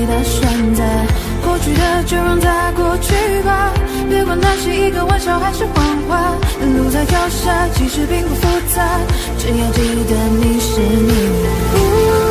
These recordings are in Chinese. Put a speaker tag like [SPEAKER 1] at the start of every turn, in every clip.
[SPEAKER 1] 你的
[SPEAKER 2] 选择？过去的就让它过去吧，别管那是一个玩笑还是谎话。路在脚下，其实并不复杂，只要记得你是你。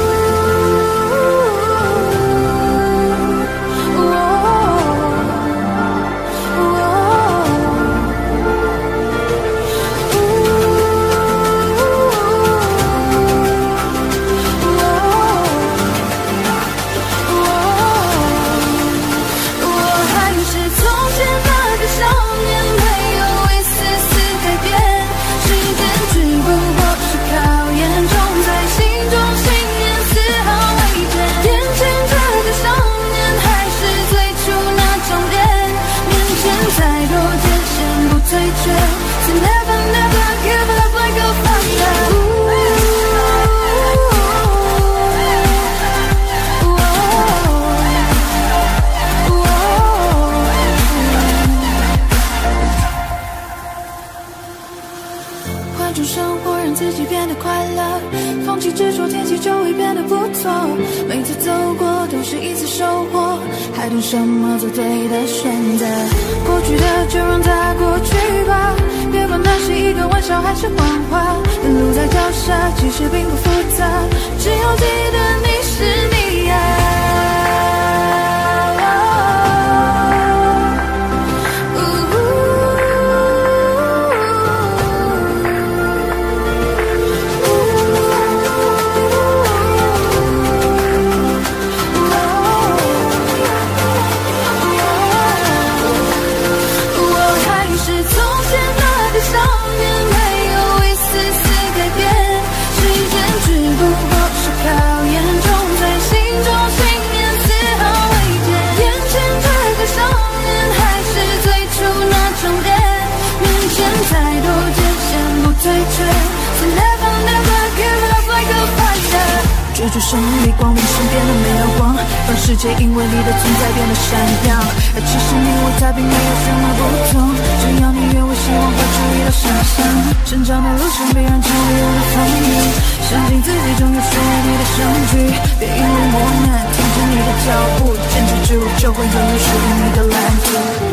[SPEAKER 2] 什么做对的选择？过去的就让它过去吧，别管那是一个玩笑还是谎话。路在脚下，其实并不复杂，只要记得你是你呀。追逐胜利，光明身边的没有光，让世界因为你的存在变得闪亮。而其实你我他并没有什么不同，只要你愿为希望付出一道想象。成长的路上必然经历有的风雨，相信自己终有属于你的相聚。别因为磨难停止你的脚步，坚持之路就会拥有属于你的蓝图。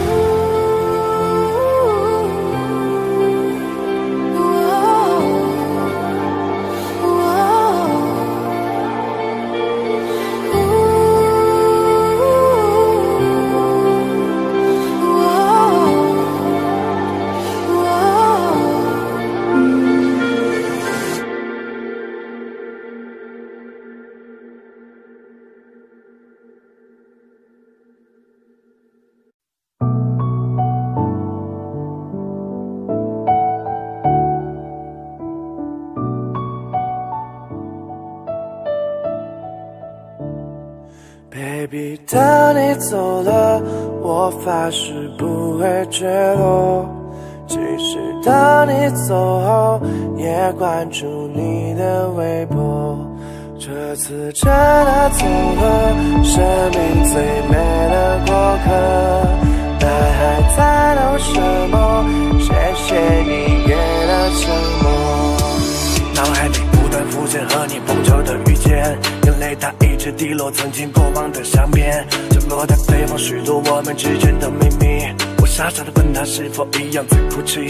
[SPEAKER 3] 最美的过客。那还在等什么？谢谢你给的承诺。
[SPEAKER 4] 脑海里不断浮现和你碰巧的遇见。眼泪它一直滴落，曾经过往的相片，降落在对方许多我们之间的秘密。我傻傻的问他是否一样在哭泣。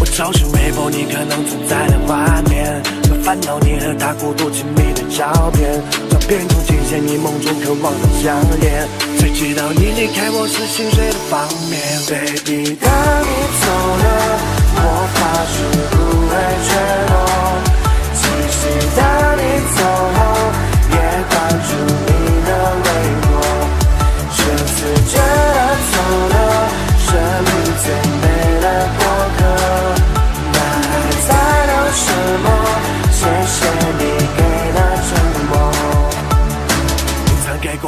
[SPEAKER 4] 我找寻微博你可能存在的画面，和烦恼你和他过多亲密的照片。照片中尽现你梦中渴望的项链，谁知道你离开我是心碎的方面。
[SPEAKER 3] Baby，当你走了，我发誓不会坠落。即使当你走后。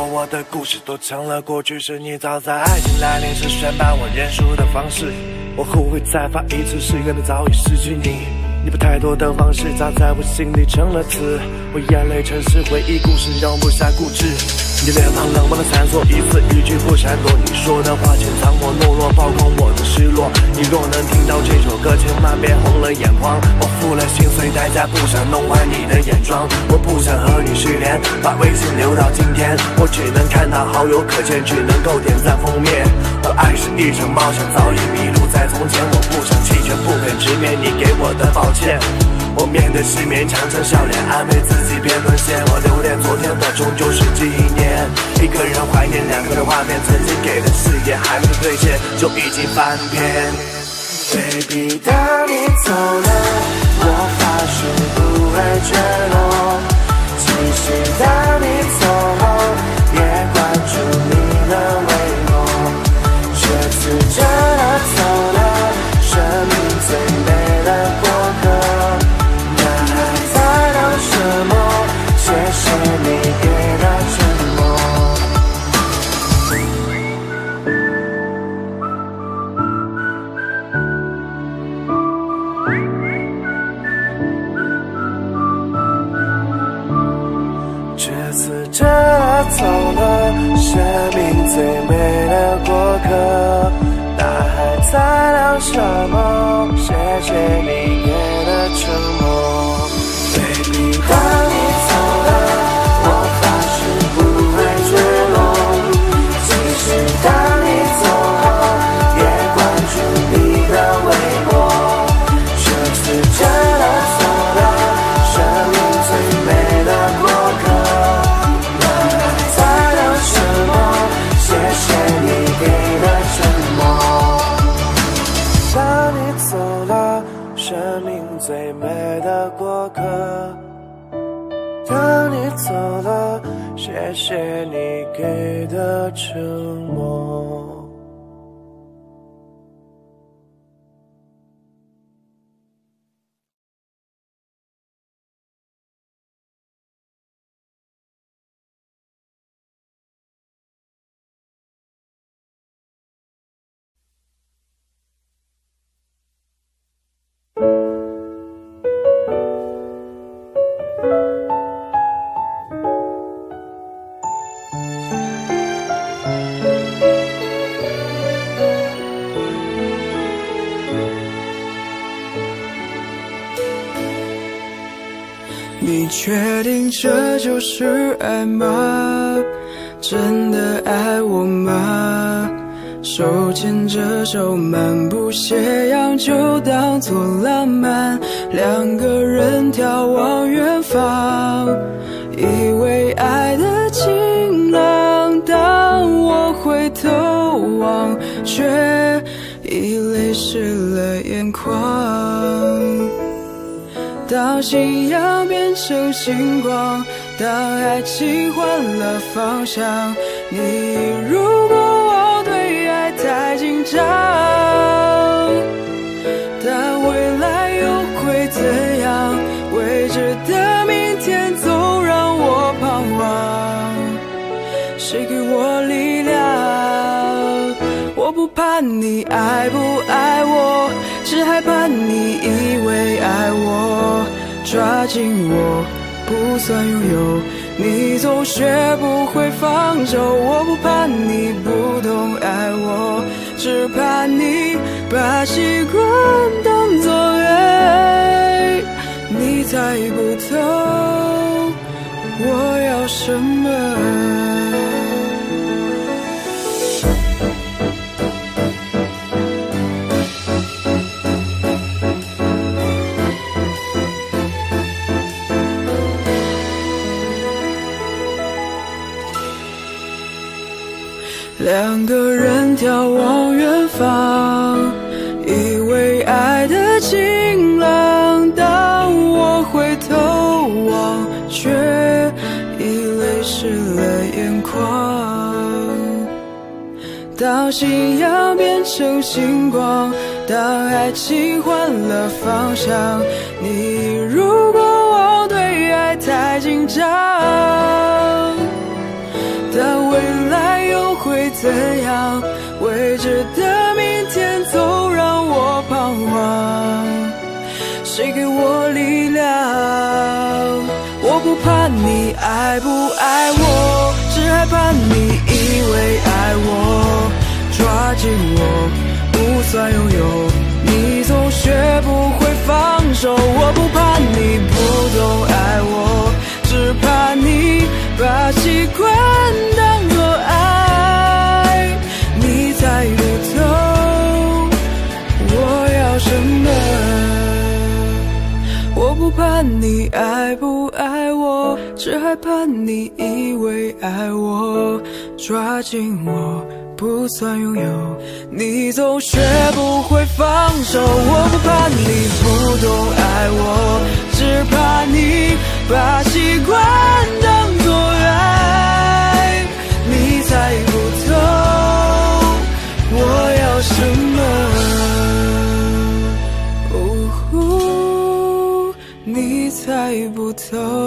[SPEAKER 4] 我的故事都成了过去式你早在爱情来临时宣判我认输的方式。我后悔再发一次誓言的早已失去你。
[SPEAKER 5] 你把太多的往事扎在我心里成了刺，我眼泪成是回忆故事，容不下固执。你脸庞冷漠的闪烁，一字一句不闪躲。你说的话潜藏我懦弱，曝光我的失落。你若能听到这首歌，千万别红了眼眶。我付了心碎代价，不想弄坏你的眼妆。我不想和你失联，把微信留到今天。我只能看到好友可见，只能够点赞封面。我爱是一场冒险，早已迷路在从前。我不想弃权，不肯直面你给我的抱歉。我面对失眠，强撑笑脸，安慰自己别沦陷。我留恋昨天的，终究是纪念。一个人怀念，两个人画面，曾经给的誓言还没兑现，就已经翻篇。
[SPEAKER 4] Baby，当你走了，我发誓不会坠落。即使当你走后，也关注你的最美的过客。大海在聊什么？谢谢你
[SPEAKER 6] 是爱吗？真的爱我吗？手牵着手漫步斜阳，就当作浪漫。两个人眺望远方，以为爱的晴朗。当我回头望，却已泪湿了眼眶。当夕阳变成星光，当爱情换了方向，你如果我对爱太紧张，但未来又会怎样？未知的明天总让我彷徨，谁给我力量？我不怕你爱不爱我，只害怕你以为爱我，抓紧我不算拥有，你总学不会放手。我不怕你不懂爱我，只怕你把习惯当作爱，你猜不透我要什么。两个人眺望远方，以为爱的晴朗。当我回头望，却已泪湿了眼眶。当夕阳变成星光，当爱情换了方向，你如果我对爱太紧张，未来又会怎样？未知的明天总让我彷徨。谁给我力量？我不怕你爱不爱我只害怕你以为爱我。抓紧我不算拥有你总学不会放手我不怕你不懂爱我只怕你把习惯当爱的痛，我要什么？我不怕你爱不爱我，只害怕你以为爱我，抓紧我不算拥有，你总学不会放手。我不怕你不懂爱我，只怕你把习惯当作爱，你再不。
[SPEAKER 7] told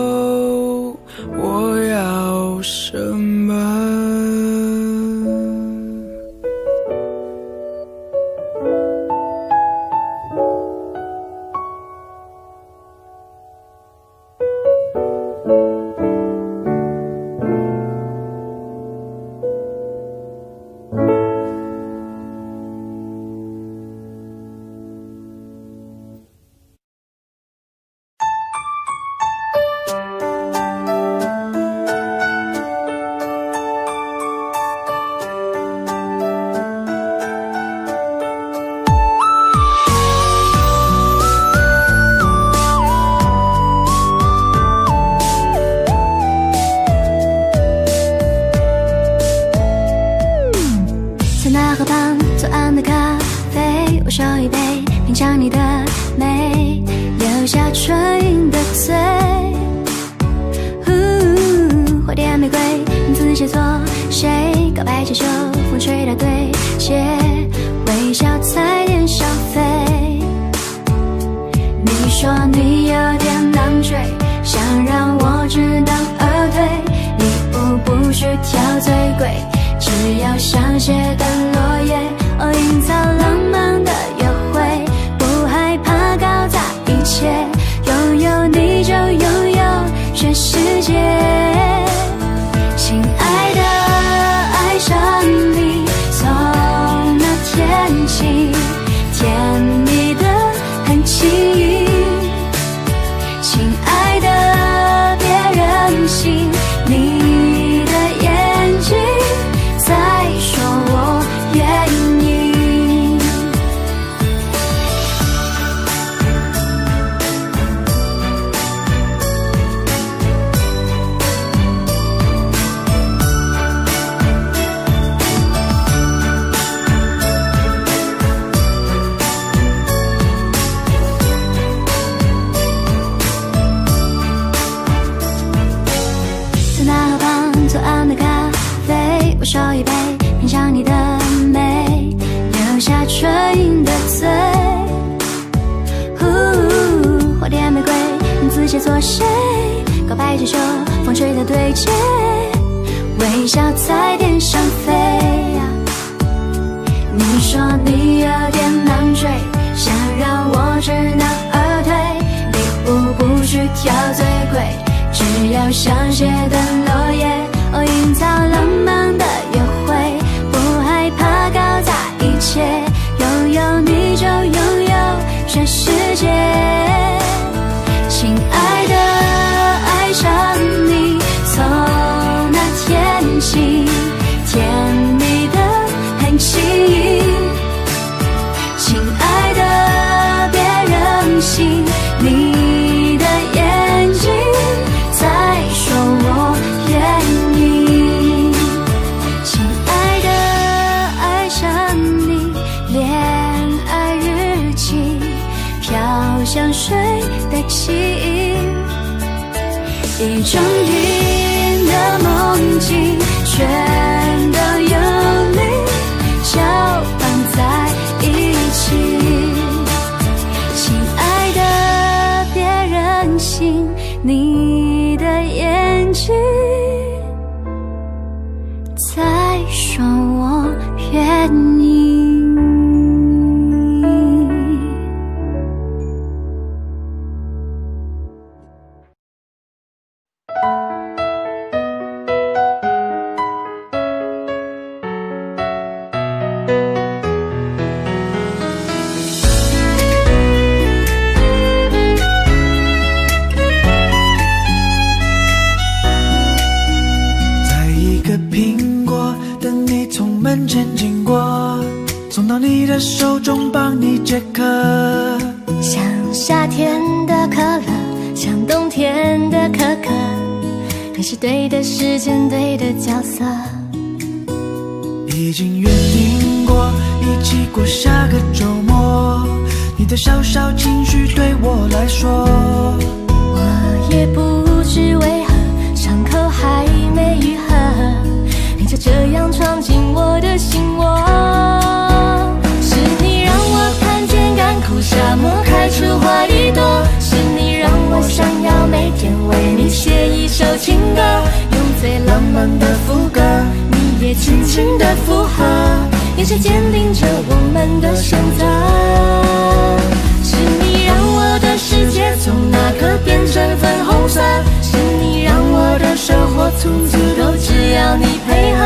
[SPEAKER 7] 从此都只要你配合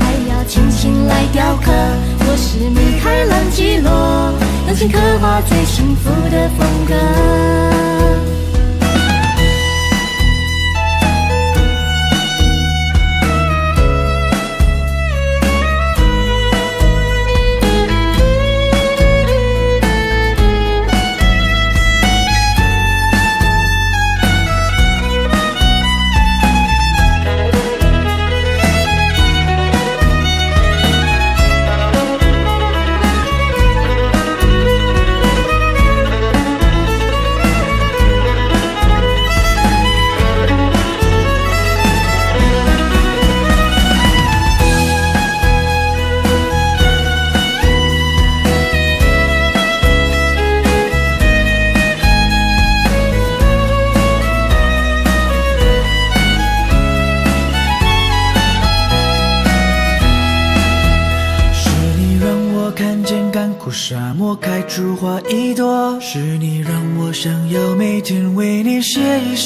[SPEAKER 7] 爱要精心来雕刻我是米开朗基罗用心刻画最幸福的风格。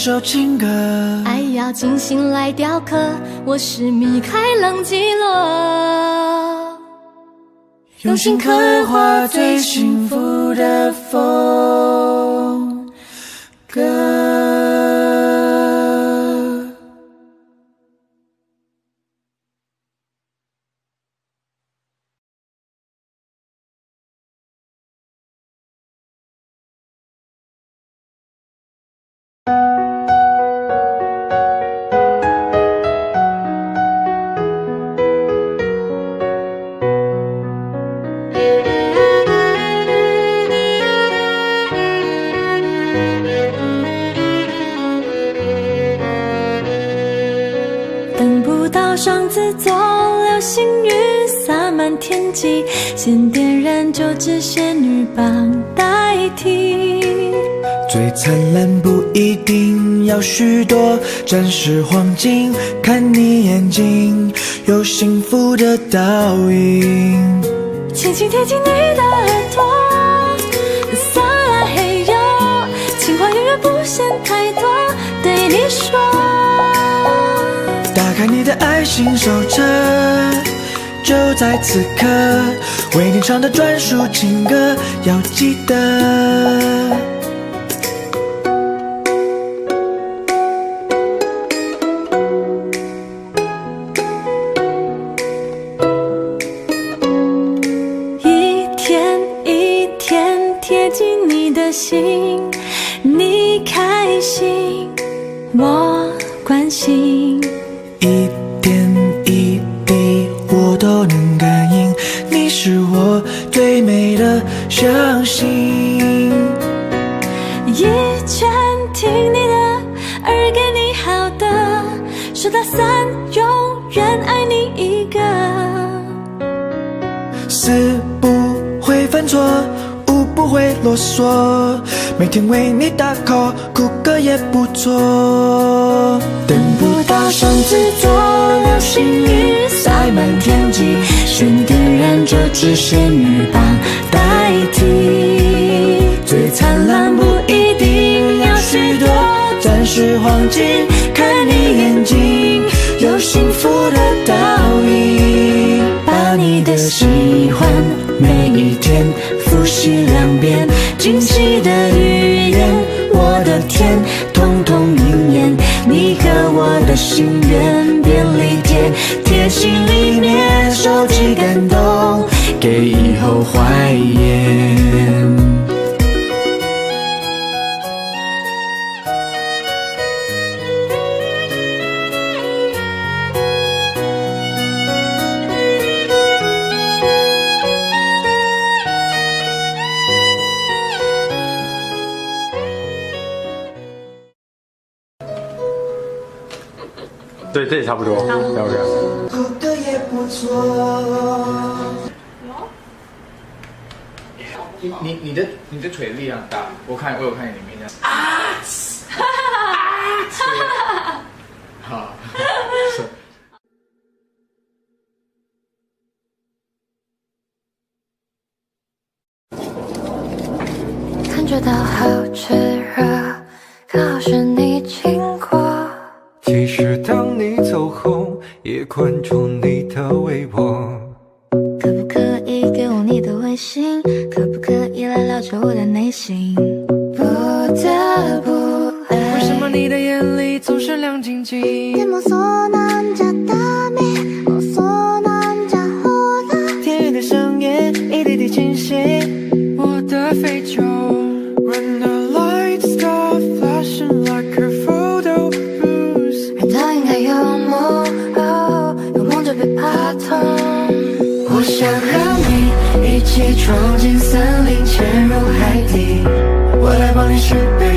[SPEAKER 8] 首情歌。
[SPEAKER 7] 爱要精心来雕刻，我是米开朗基罗，
[SPEAKER 8] 用心刻画最幸福的风格。是黄金，看你眼睛有幸福的倒影。
[SPEAKER 7] 轻轻贴近你的耳朵，撒拉嘿哟，情话永远不嫌太多，对你说。
[SPEAKER 8] 打开你的爱情手册，就在此刻，为你唱的专属情歌要记得。
[SPEAKER 6] waiting, waiting. I like
[SPEAKER 7] 人都应该有梦有梦就别怕痛
[SPEAKER 6] 我想和你一起闯进森林潜入海底我来帮你
[SPEAKER 1] 十倍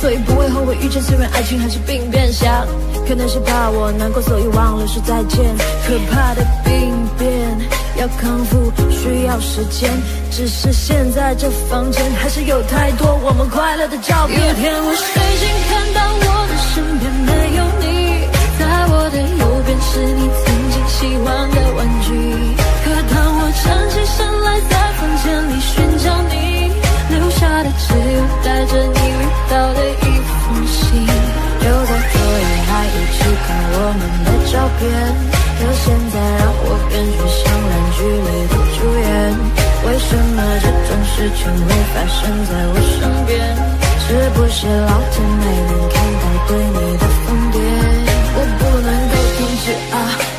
[SPEAKER 1] 所以不会后悔遇见，虽然爱情还是病变。想可能是怕我难过，所以忘了说再见。可怕的病变要康复需要时间，只是现在这房间还是有太多我们快乐的照片。有天我睡醒，看到我的身边没有你。在我的右边是你曾经喜欢的玩具，可当我站起身来，在房间里寻找你，留下的只有带着你味道的一封信。就在昨夜还一起看我们的照片，可现在让我感觉像烂剧里的主演。为什么这种事情会发生在我身边？是不是老天没能看到对你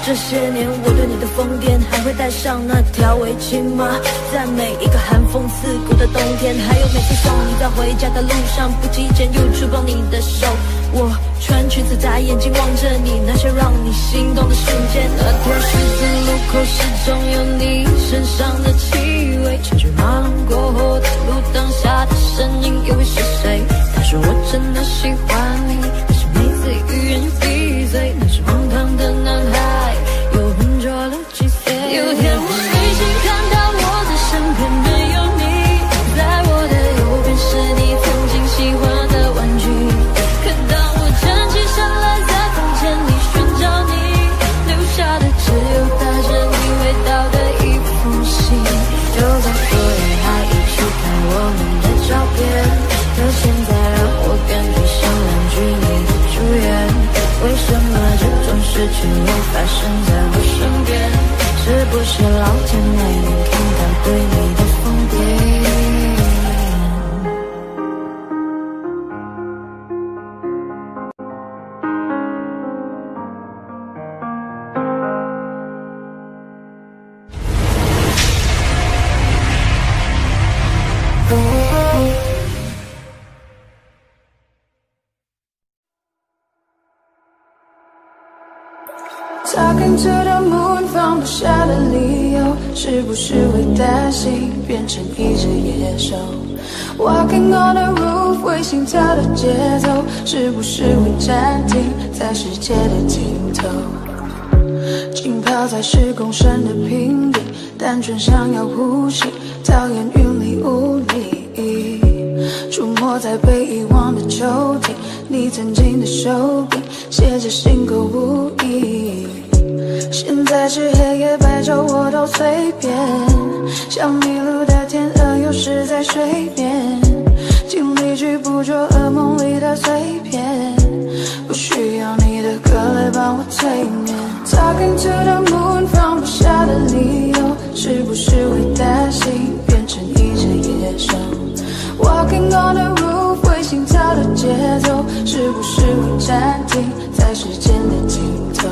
[SPEAKER 1] 这些年我对你的疯癫，还会带上那条围巾吗？在每一个寒风刺骨的冬天，还有每次送你在回家的路上，不经意间又触碰你的手。我穿裙子眨眼睛望着你，那些让你心动的瞬间。那条十字路口始终有你身上的气味，车水马龙过后的路灯下的身影又会是谁？他说我真的喜欢你，却又发生在我身边？是不是老天没能
[SPEAKER 2] 变成一只野兽？Walking on the roof，为心跳的节奏，是不是会暂停在世界的尽头？浸泡在十公升的瓶底，单纯想要呼吸，讨厌云里雾里。出没在被遗忘的抽屉，你曾经的手笔写着心口无意。现在是黑夜白昼我都随便，像迷路的天鹅又失在睡眠，尽力去捕捉噩梦里的碎片，不需要你的歌来帮我催眠。Talking to the moon，放不下的理由，是不是会担心变成一只野兽？Walking on the roof，为心跳的节奏，是不是会暂停在时间的尽头？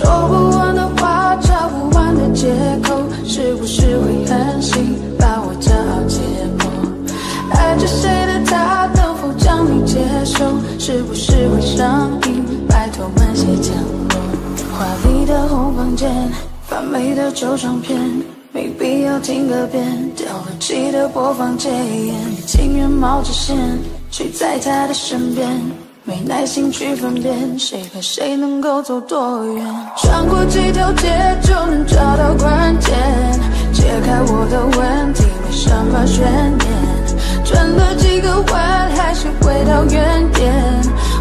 [SPEAKER 2] 说不完的话找不完的借口是不是会狠心把我骄傲解剖爱着谁的她能否将你接受是不是会上瘾拜托慢些降落华丽的红房间发霉的旧唱片没必要听个遍。掉了漆的播放键你情愿冒着险去在他的身边。没耐心去分辨谁和谁能够走多远，穿过几条街就能找到关键，解开我的问题没什么悬念，转了几个弯还是回到原点，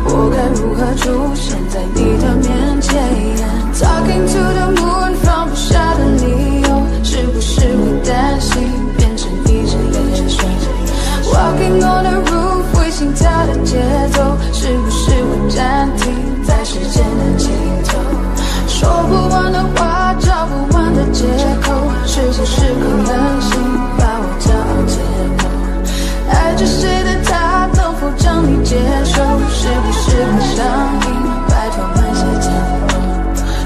[SPEAKER 2] 我该如何出现在你的面前？Talking to the moon，放不下的理由，是不是会担心变成一只野兽？Walking on the roof，心跳的节奏，是不是会暂停在时间的尽头？说不完的话，找不完的借口，是不是会狠心把我骄傲解剖？爱着谁的他能否将你接受？是不是会上瘾？拜托慢些降落。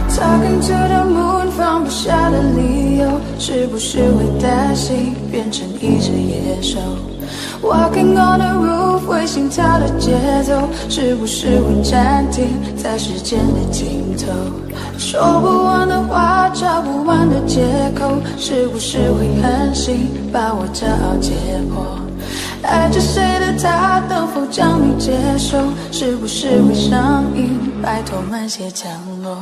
[SPEAKER 2] Talking to the moon，放不下的理由，是不是会担心变成一只野兽？Walking on the roof，会心跳的节奏，是不是会暂停在时间的尽头？说不完的话，找不完的借口，是不是会狠心把我骄傲解剖？爱着谁的他能否将你接受？是不是会上瘾？拜托慢些降落。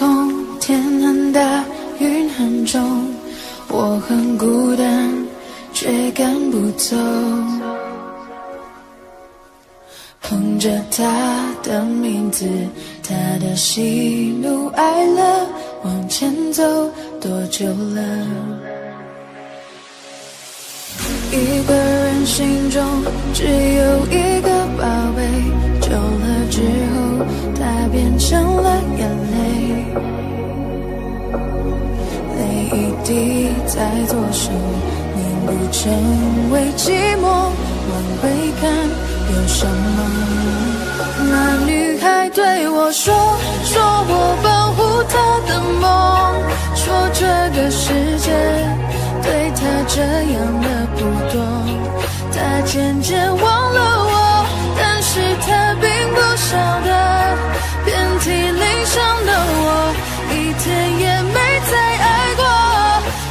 [SPEAKER 2] 空，天很大，云很重，我很孤单，却赶不走。捧着他的名字，他的喜怒哀乐，往前走多久了？一个人心中只有一个宝贝，久了之后，它变成了眼泪，泪一滴在左手凝固成为寂寞，往回看有什么？那女孩对我说，说我保护她的梦，说这个世界对她这样的不多，她渐渐忘了，笑的，遍体鳞伤的我，一天也没再爱过。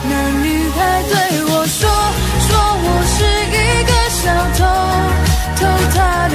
[SPEAKER 2] 那女孩对我说，说我是一个小偷，偷她的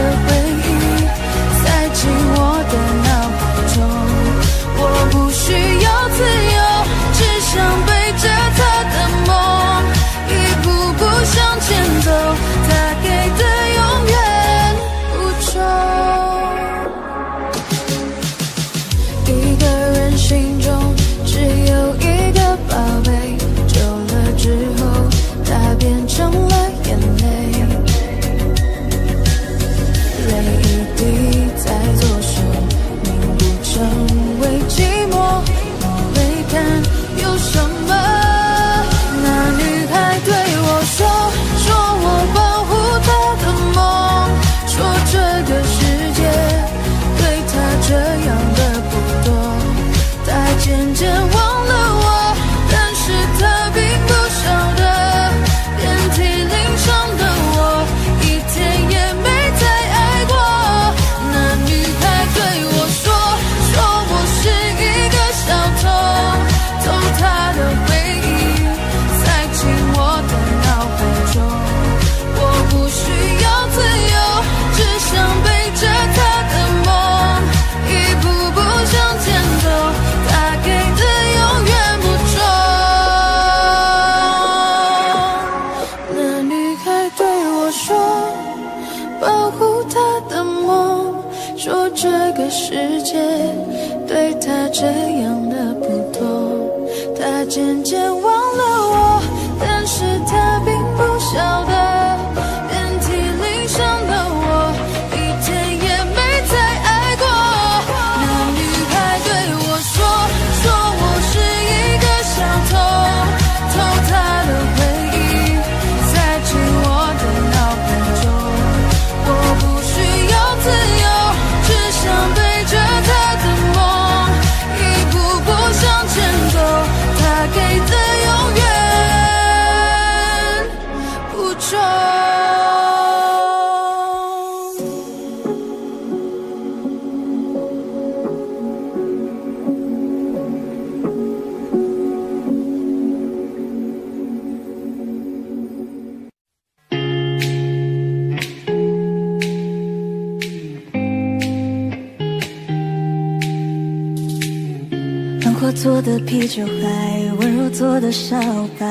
[SPEAKER 9] 做的啤酒海，温柔做的小白。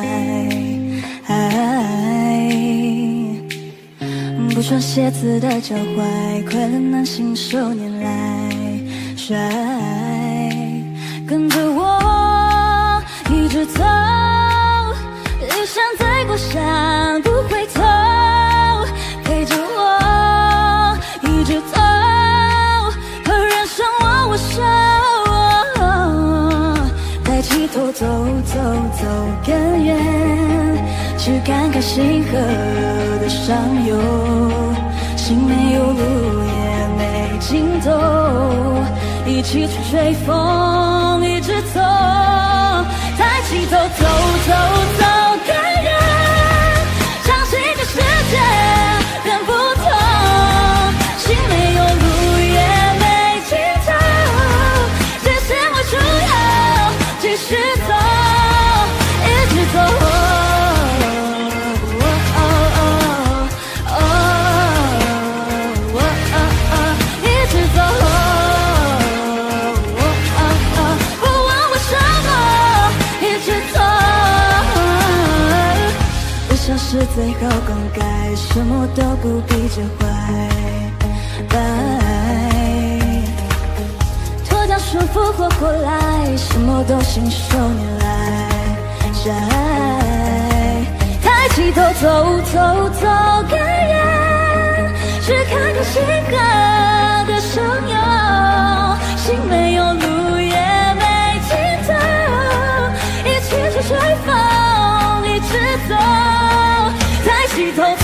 [SPEAKER 9] 哎，不穿鞋子的脚踝，快乐男性受年来甩。跟着我一直走，一山再过山。不走走走走更远去看看星河的上游心没有路也没尽头一起去吹风一直走抬起头走走走最后更改，什么都不必介怀，bye。脱掉束缚，活过来，什么都信手拈来。摘，抬起头，走走走，看远，只看见星河的汹涌，心没有路，也没尽头，一起去追风，一直走。
[SPEAKER 7] 低头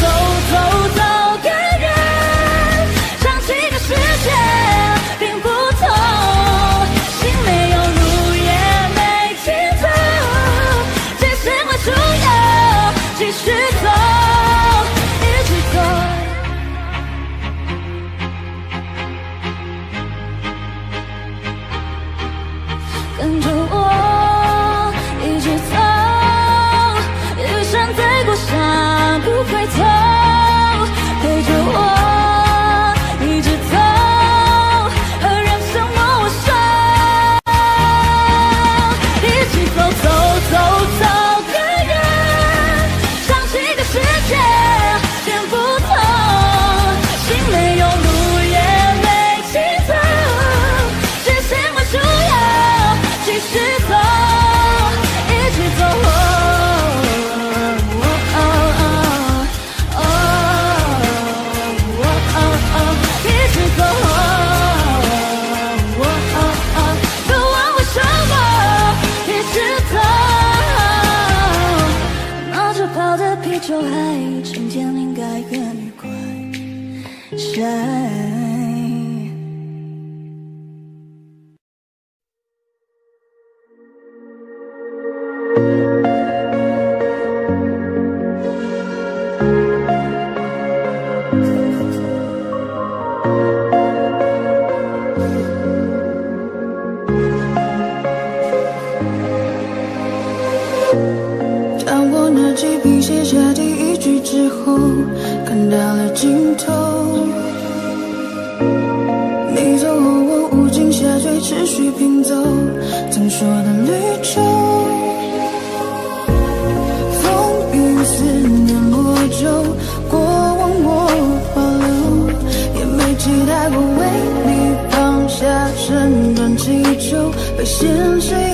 [SPEAKER 2] 现谁？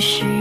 [SPEAKER 2] 是。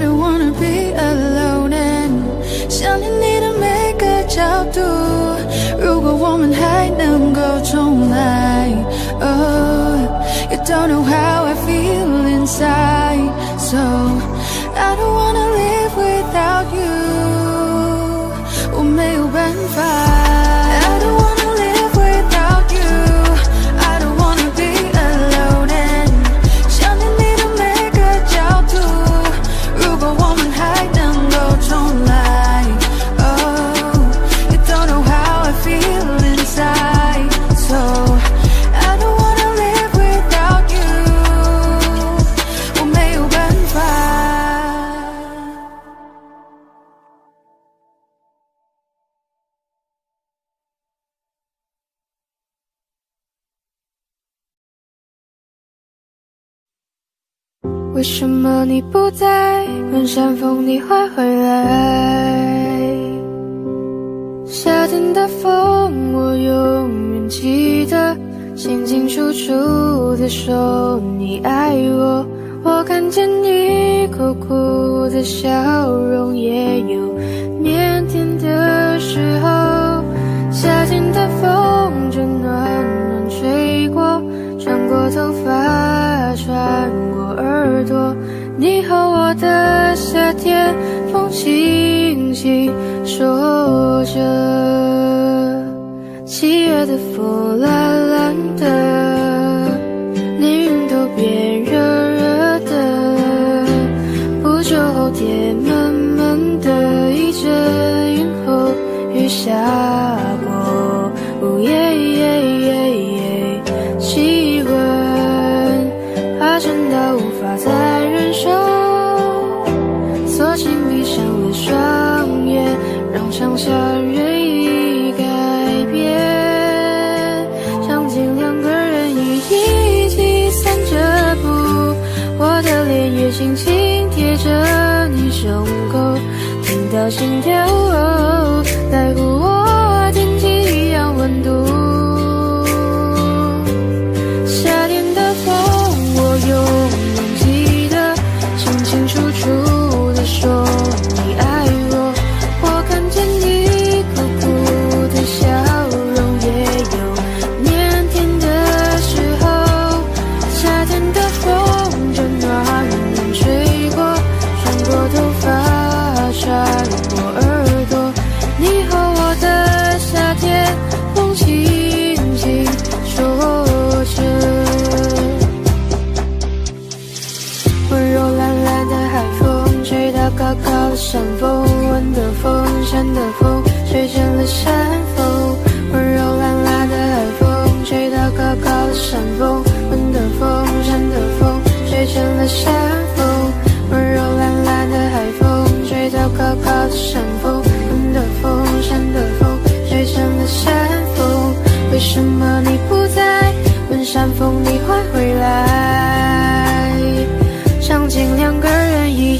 [SPEAKER 10] don't wanna be alone and 想念你的每个角度。如果我们还能够重来，Oh, you don't know how I feel inside. 你不在问山风你会回来夏天的风我永远记得清清楚楚的说你爱我。我看见你酷酷的笑容也有腼腆的时候夏天的风正暖暖吹过穿过头发穿过耳朵。你和我的夏天风轻轻说着七月的风懒懒的连云都变热热的不久后天闷闷的一阵云后雨下。心跳。为什么你不在？问山风你会回来场景两个人一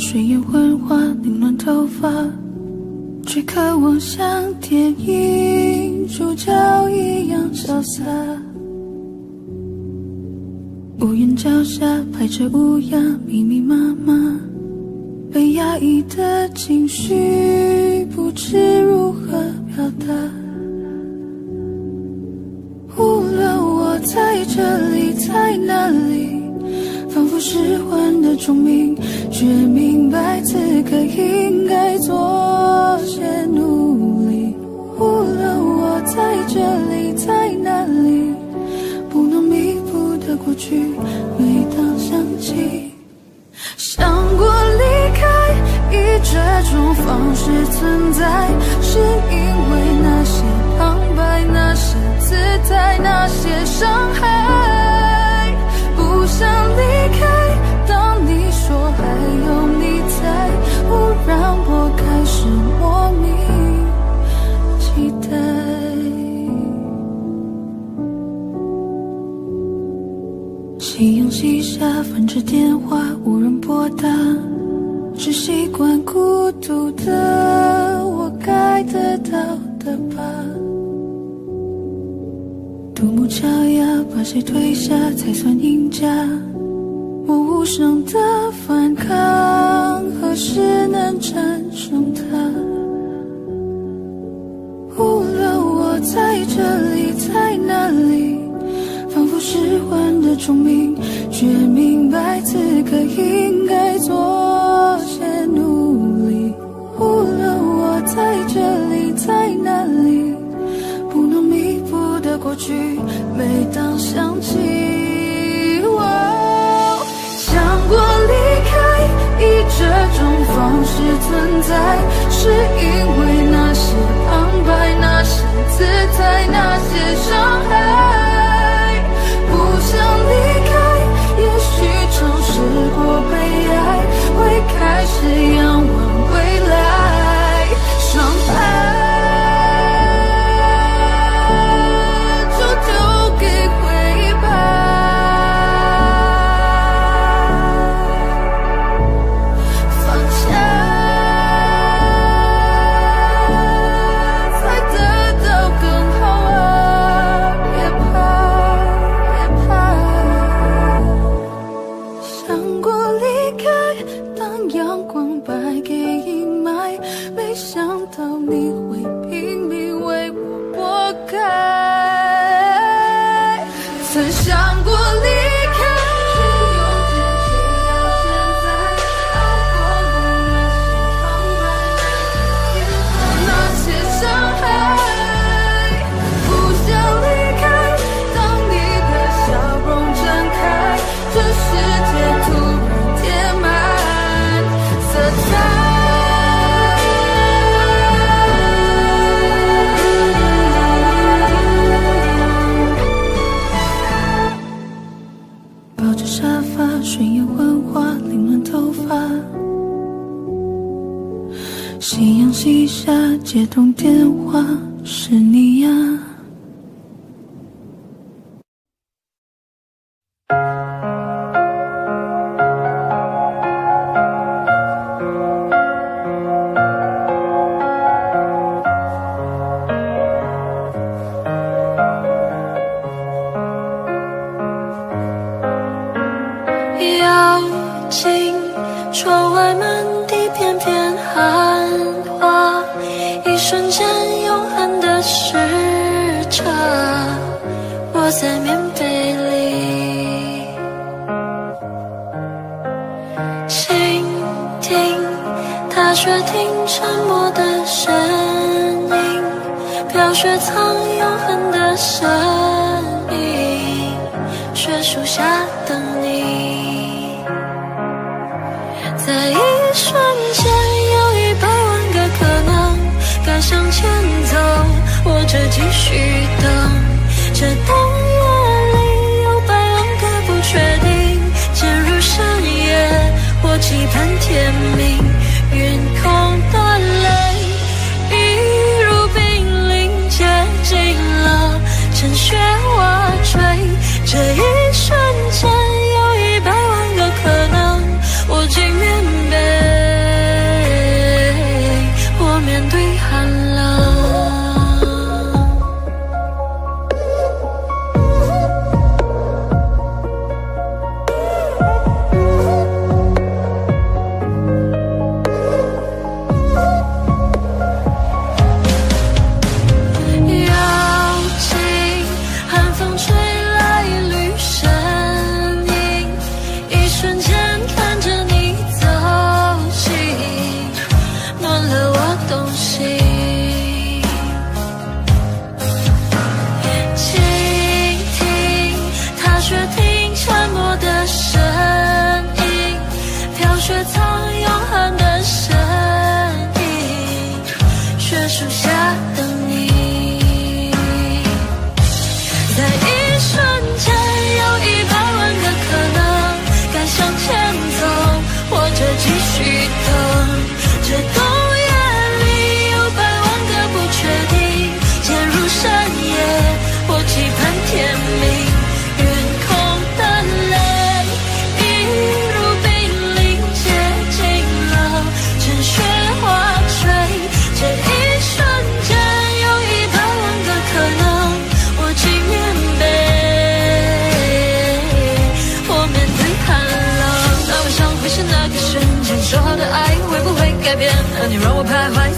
[SPEAKER 2] 沙发，睡眼昏花，凌乱头发，却渴望像电影主角一样潇洒。屋檐脚下排着乌鸦，密密麻麻，被压抑的情绪不知如何表达。无论我在这里，在哪里。仿佛失魂的钟鸣，却明白此刻应该做些努力。无论我在这里，在哪里，不能弥补的过去，每当想起，想过离开，以这种方式存在，是因为那些旁白，那些姿态，那些伤害，不想离夕阳西下，翻着电话，无人拨打，只习惯孤独的我，该得到的吧。独木桥要把谁推下才算赢家？我无声的反抗，何时能战胜它？无论我在这里，失魂的钟鸣，却明白此刻应该做些努力。无论我在这里，在哪里，不能弥补的过去，每当想起，我想过离开，以这种方式存在，是因为那些旁白，那些姿态，那些伤害，开始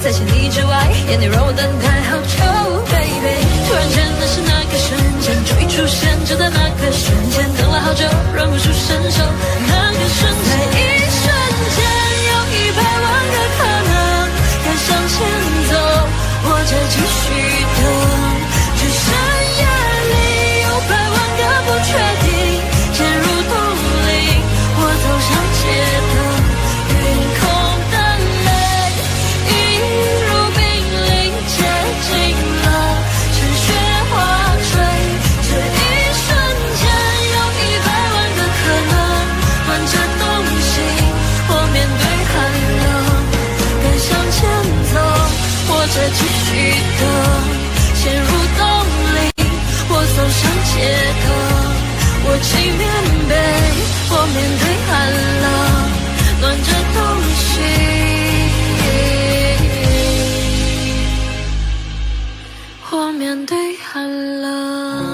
[SPEAKER 1] 在千里之外，眼泪让我等待好久，baby。突然间那是那个瞬间，终于出现，就在那个瞬间，等了好久，忍不住伸手，那个瞬间，在一瞬间，有一百万个可能，该向前走，或者继续等，陷入冬令，或走上街头。我起棉被，我面对寒冷，暖着东西，我面对寒冷。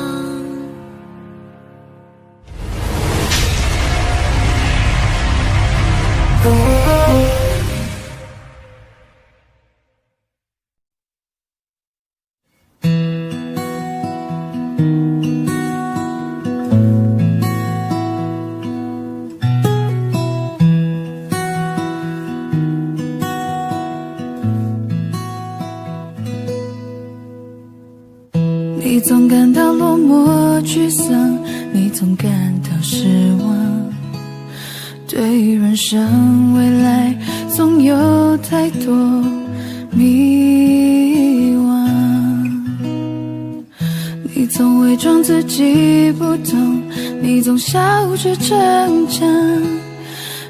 [SPEAKER 2] 笑着逞强，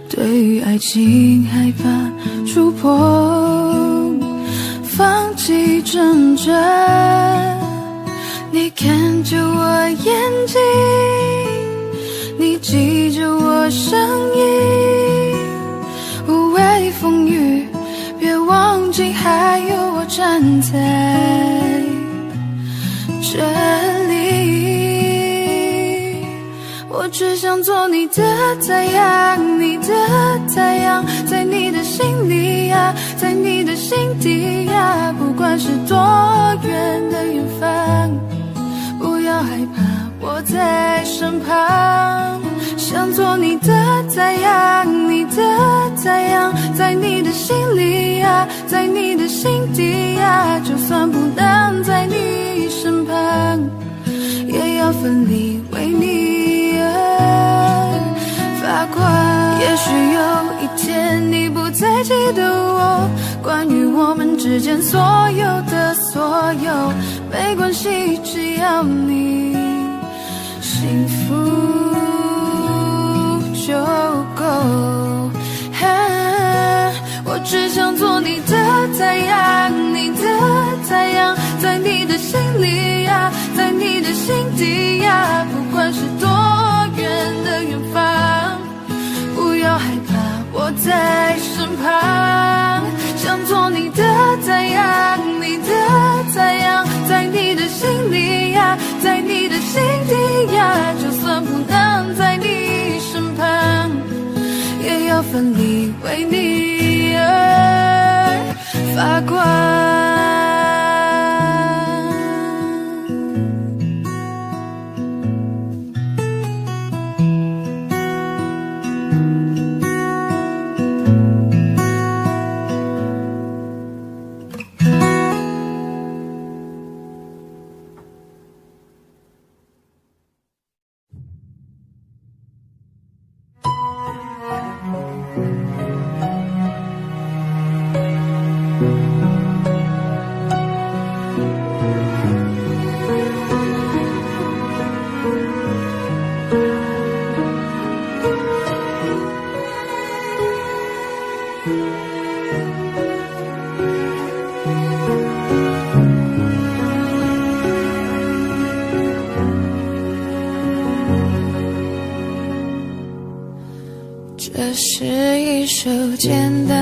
[SPEAKER 2] 对于爱情害怕触碰，放弃挣扎。你看想做你的太阳，你的太阳，在你的心里呀，在你的心底呀，不管是多远的远方。不要害怕，我在身旁。想做你的太阳，你的太阳，在你的心里呀，在你的心底呀。就算不能在你身旁，也要奋力为你发光。也许有一天你不再记得我，关于我们之间所有的所有，没关系，只要你幸福就够。我只想做你的太阳，你的太阳，在你的心里呀，在你的心底呀，不管是多远的远方。不要害怕，我在身旁。想做你的太阳，你的太阳，在你的心里呀，在你的心底呀。就算不能在你身旁，也要奋力为你而发光。就简单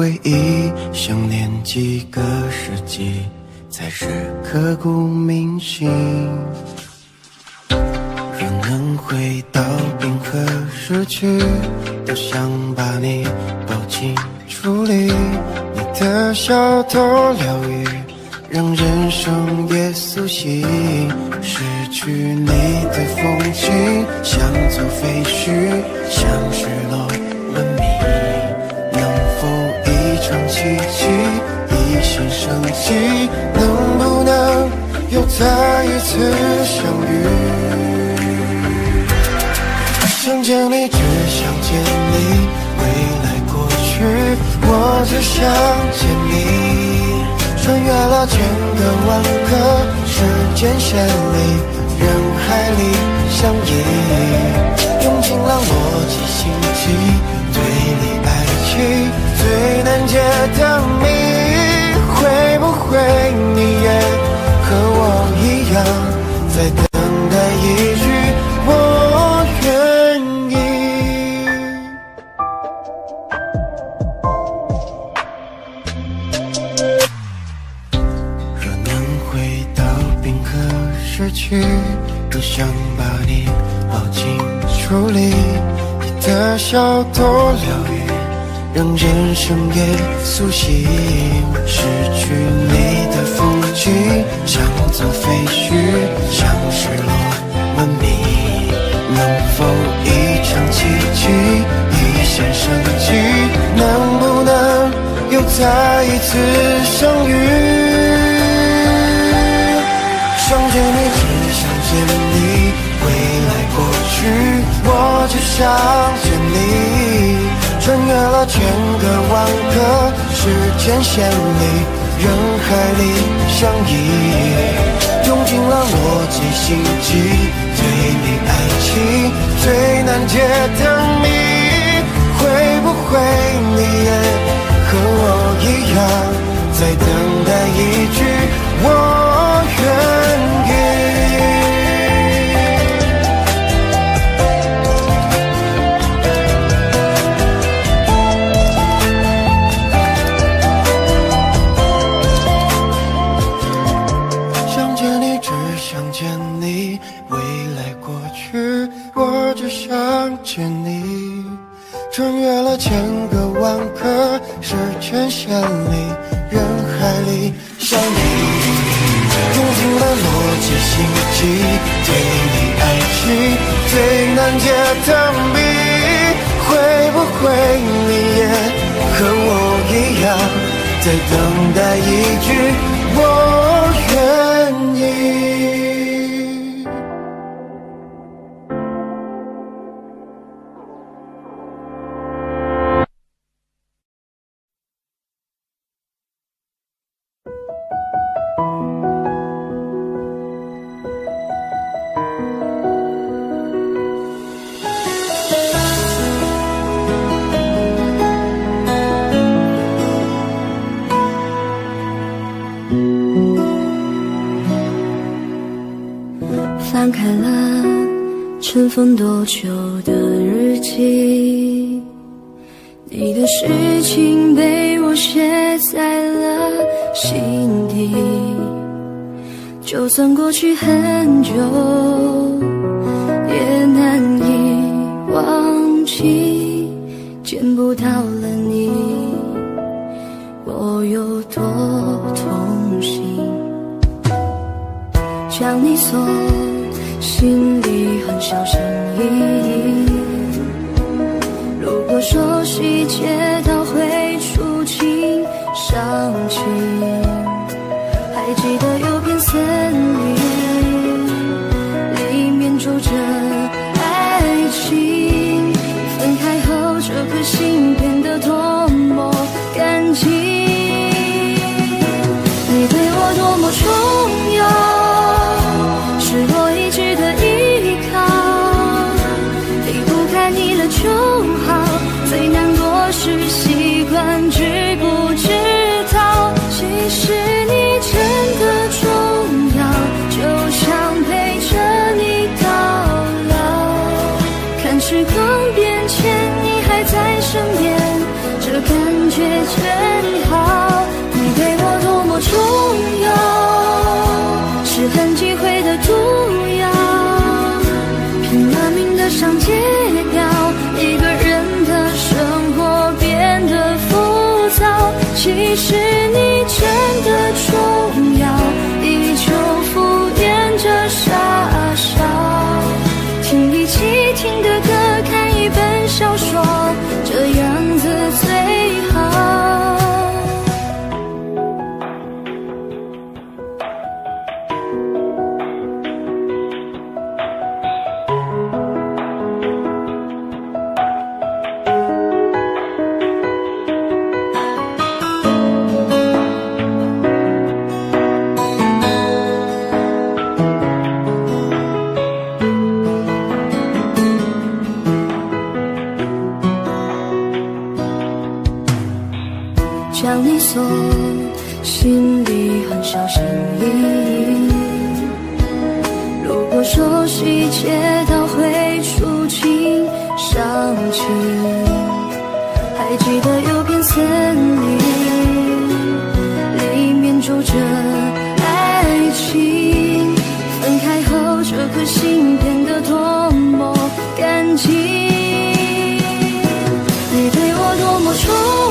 [SPEAKER 2] 回忆
[SPEAKER 11] 想念几个世纪才是刻骨铭心若能回到冰河时期多想把你街的你，会不会你也和我一样在等？出息失去你的风景像座废墟像失落文明能否一场奇迹一线生机能不能又再一次相遇想见你只想见你未来过去我只想见你穿越了千个万个时间线里人海里相依。用尽了逻辑心机推理爱情最难解的谜会不会你也和我一样在等待一句我愿意？为你也和我一样在等待一句我。
[SPEAKER 1] 你对我多么重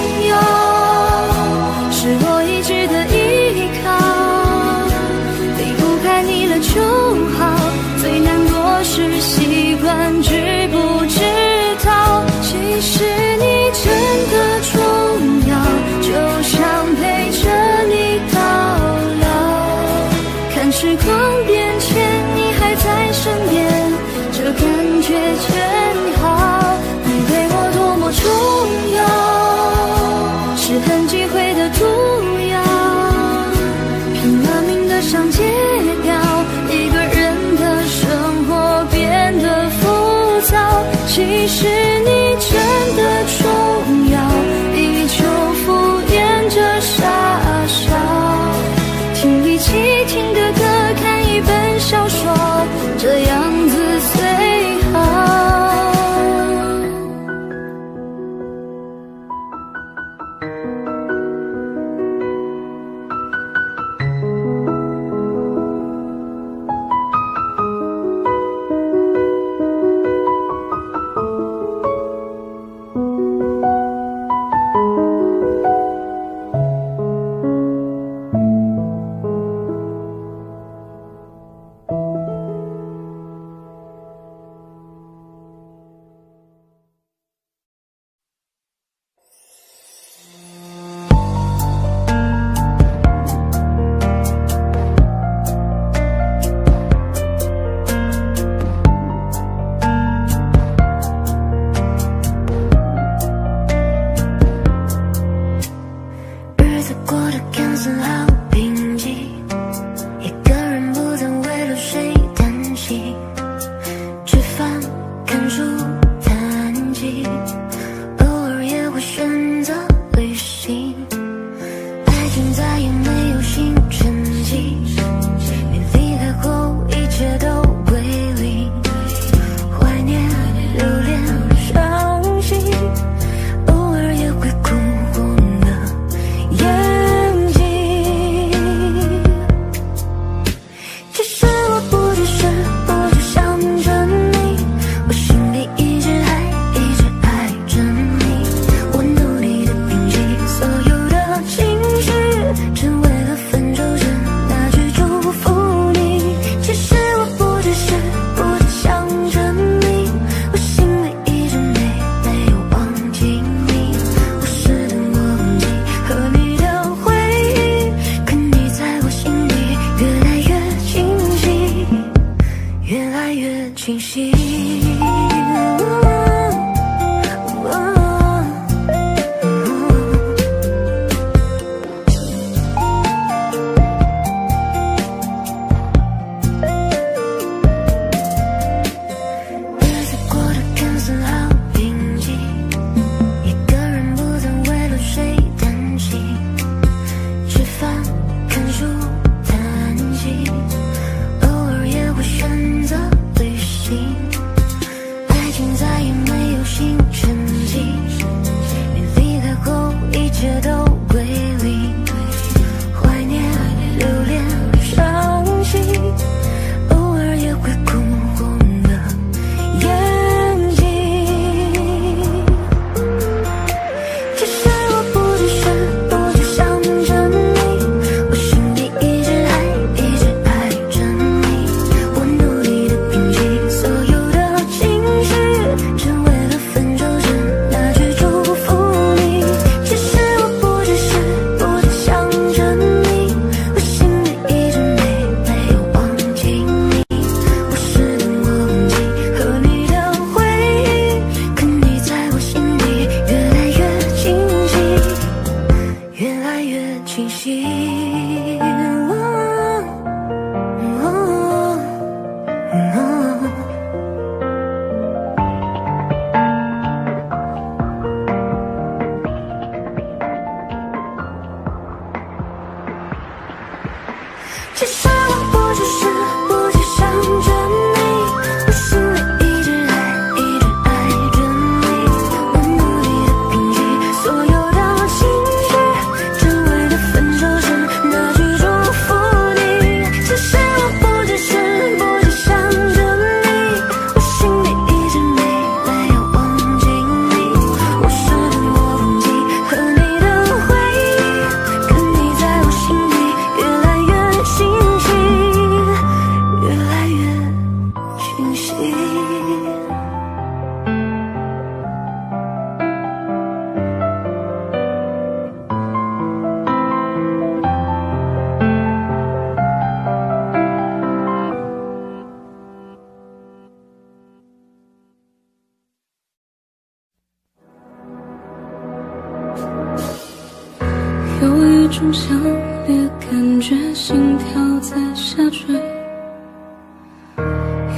[SPEAKER 1] 一种强烈感觉，心跳在下坠；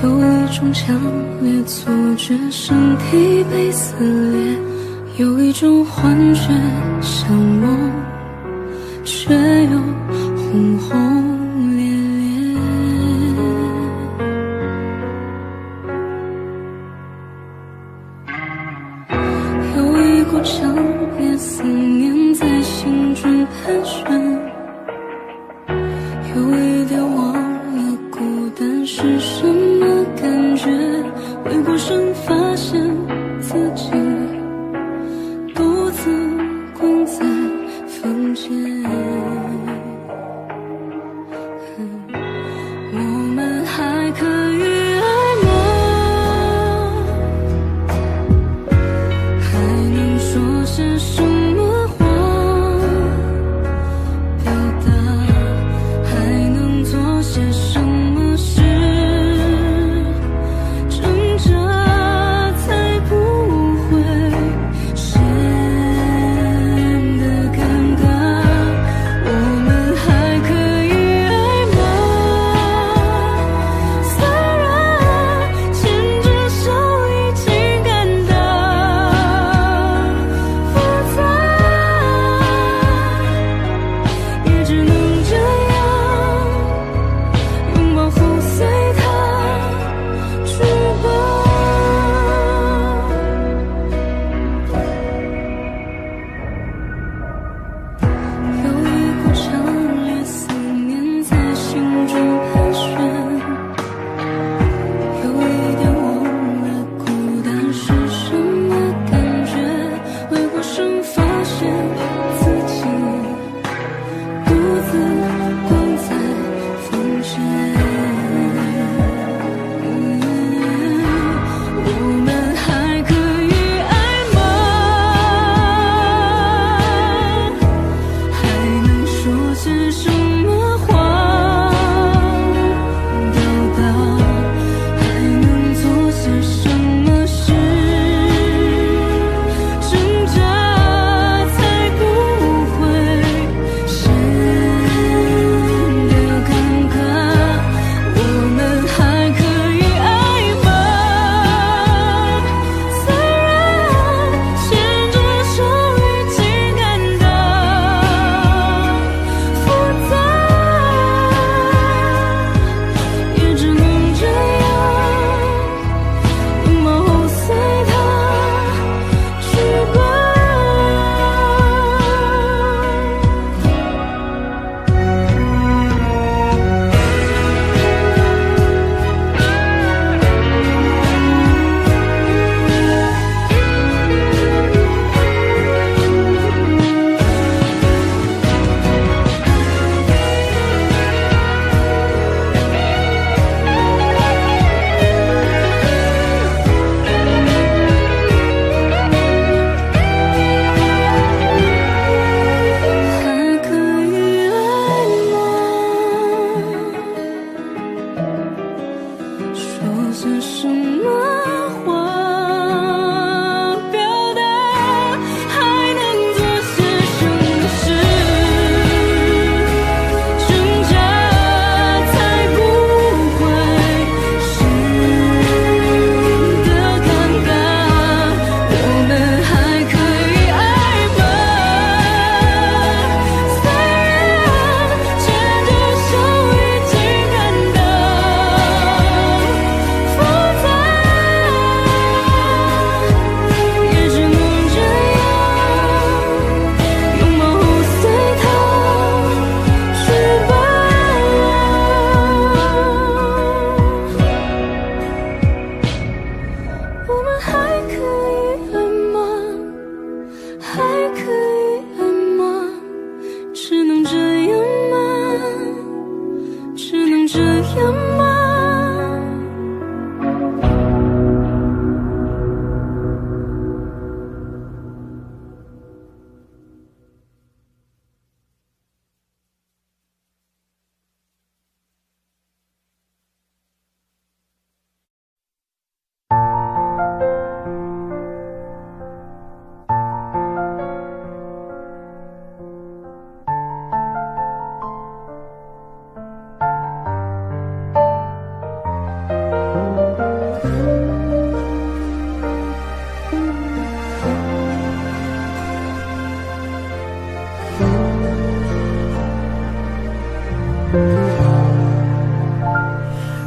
[SPEAKER 1] 有一种强烈错觉，身体被撕裂；有一种幻觉，像梦却又红红。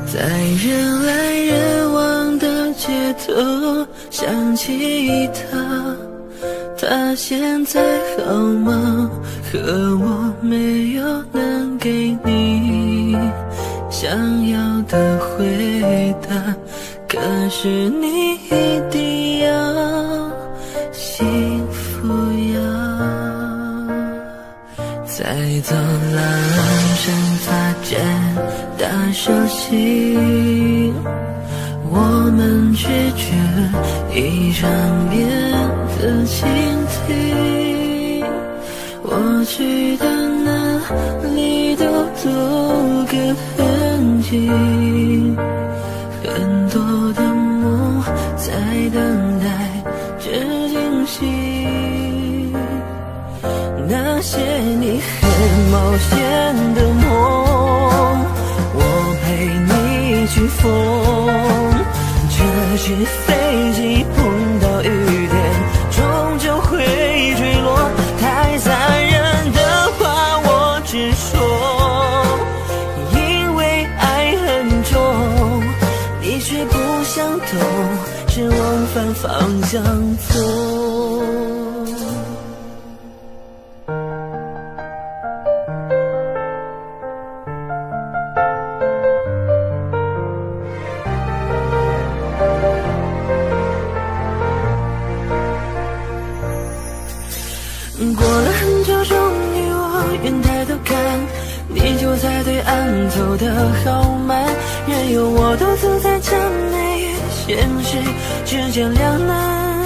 [SPEAKER 1] 在
[SPEAKER 12] 人来人往的街头想起他，他现在好吗？可我没有能给你想要的回答。可是你一定要幸福呀，在走。打手心，我们拒绝一场别的倾听。我去到哪里都多个痕迹，很多的梦在等待着惊喜。那些你很冒险风。这只飞机碰到雨点，终究会坠落。太残忍的话我直说，因为爱很重，你却不想懂，只往反方向走。走的好慢，任由我独自在假寐与现实之间两难。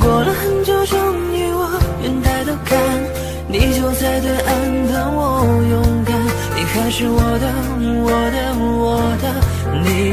[SPEAKER 12] 过了很久，终于我愿抬头看，你就在对岸等我勇敢，你还是我的，我的，我的，你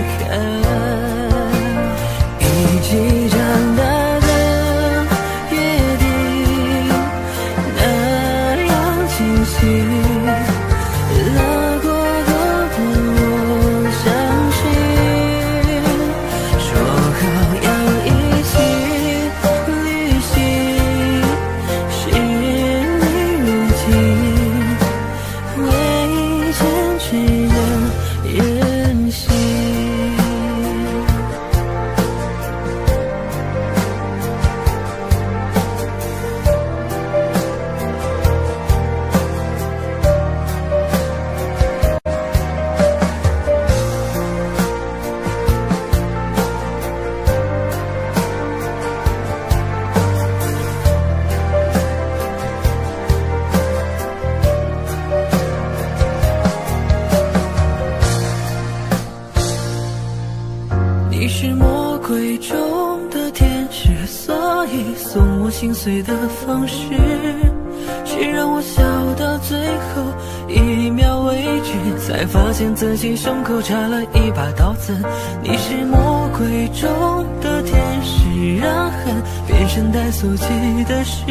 [SPEAKER 12] 胸口插了一把刀子。你是魔鬼中的天使，让恨变成带速记的诗，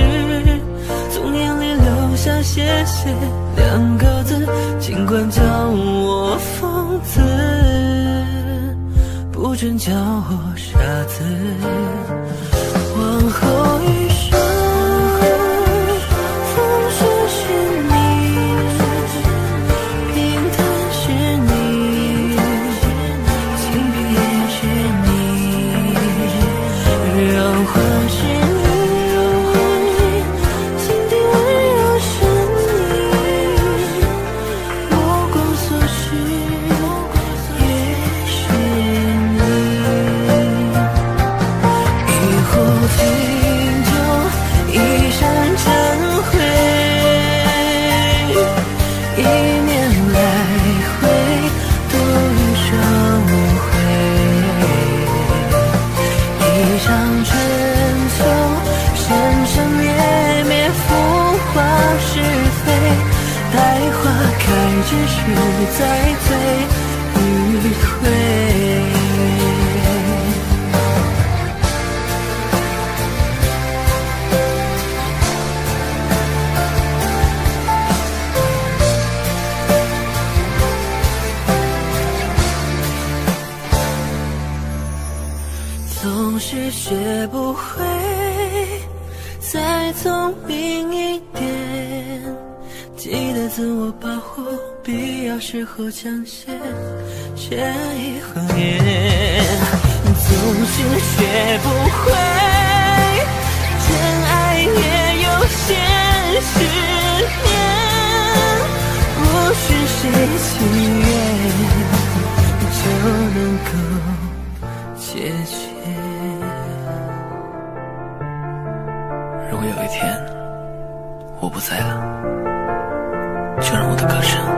[SPEAKER 12] 从眼里流下谢谢两个字，尽管叫我疯子。不准叫我傻子。
[SPEAKER 1] 如果有一天我不在了就让我的歌声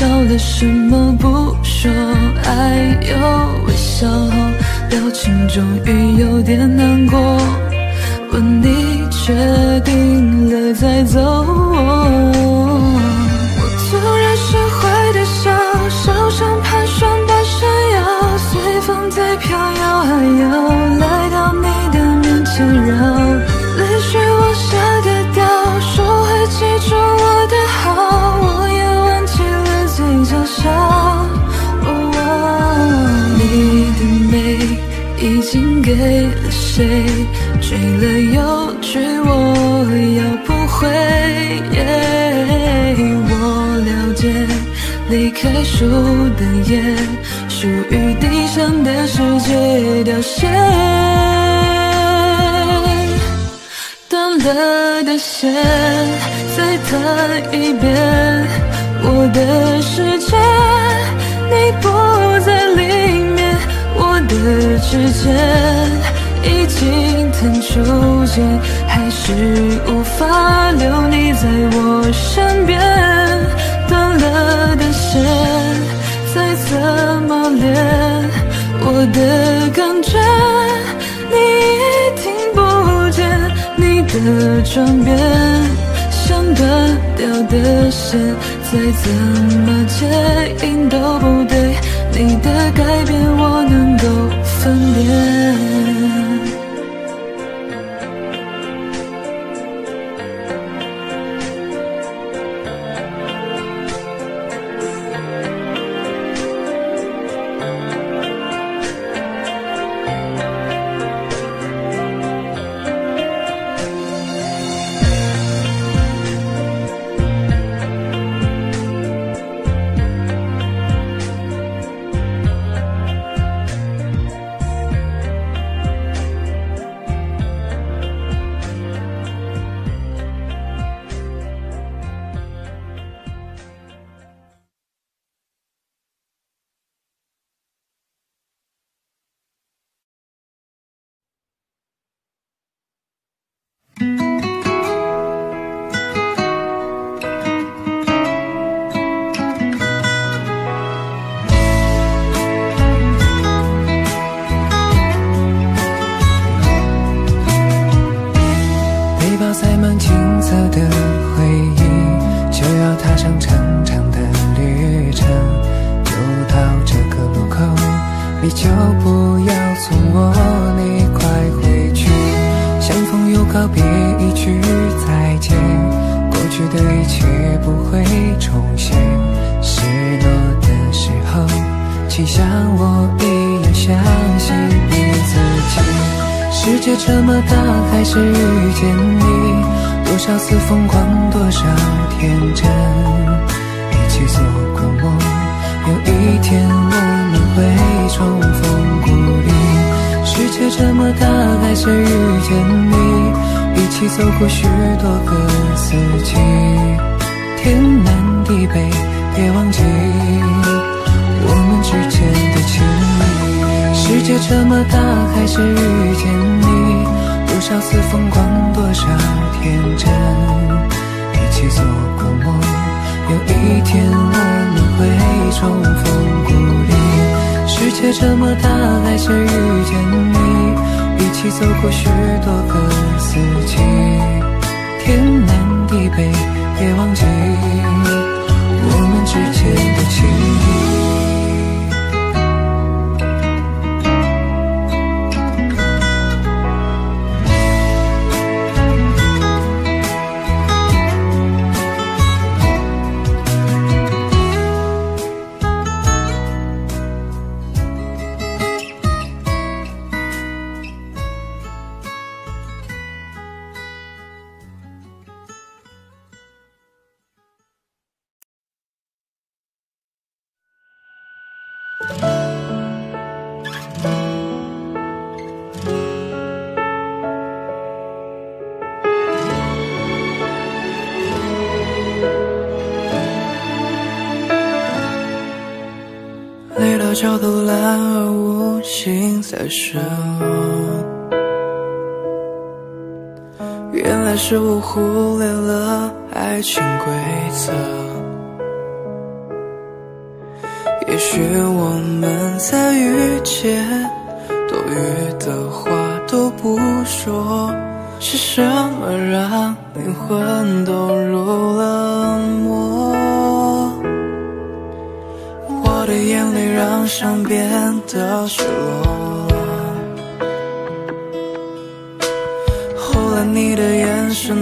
[SPEAKER 13] 少了
[SPEAKER 2] 什么不说？爱有微笑后，表情终于有点难过。问你
[SPEAKER 1] 确定了再走？我突然学会的笑，笑像盘旋般闪耀，随风在飘摇，还要来到你的面前绕。给了谁？追了又追，我要不回。我了解，离开树的叶，属于地上的世界凋谢。断了的线，再弹一遍。我的世界，你不在里，的指尖已经弹出茧，还是无法留你在我身边。断了的线，再怎么连，我的感觉你已听不见。你的转变像断掉的线，再怎么接音都不对。你的改变我能够分辨。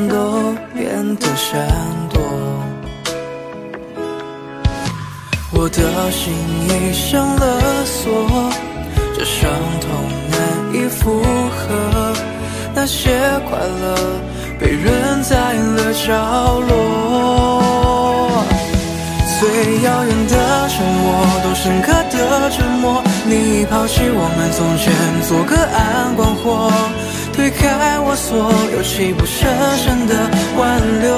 [SPEAKER 14] 都变得闪躲，我的心已上了锁，这伤痛难以负荷，那些快乐被扔在了角落。最遥远的沉默，都深刻的折磨。你已抛弃我们从前，做个暗光火，推开我所有泣不成声的挽留。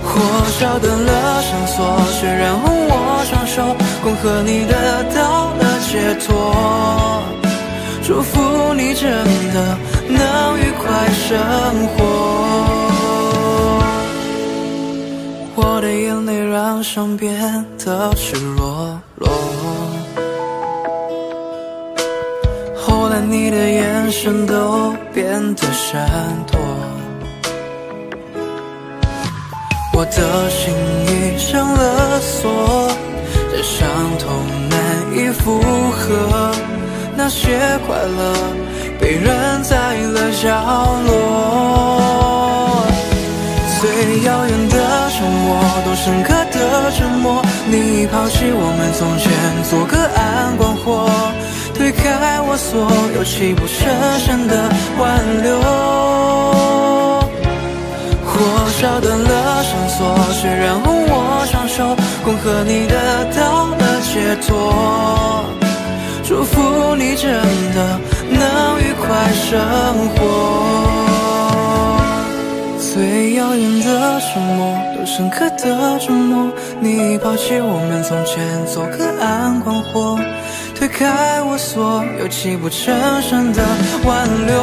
[SPEAKER 14] 火烧断了绳索，却染红我双手，恭贺你得到了解脱，祝福你真的能愉快生活。我的眼泪让伤变得赤裸裸。后来你的眼神都变得闪躲，我的心已上了锁，这伤痛难以负荷，那些快乐被扔在了角落。最遥远的沉默，多深刻的折磨。你已抛弃我们从前，做个暗光火，推开我所有泣不成声的挽留。火烧断了绳索，却染红我双手，恭贺你得到了解脱，祝福你真的能愉快生活。最遥远的沉默，多深刻的折磨。你抛弃我们从前，做个暗光火，推开我所有泣不成声的挽留。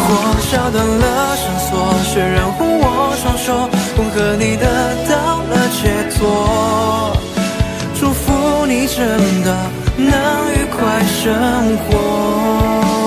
[SPEAKER 14] 火烧断了绳索，血染红我双手，恭贺你得到了解脱，祝福你真的能愉快生活。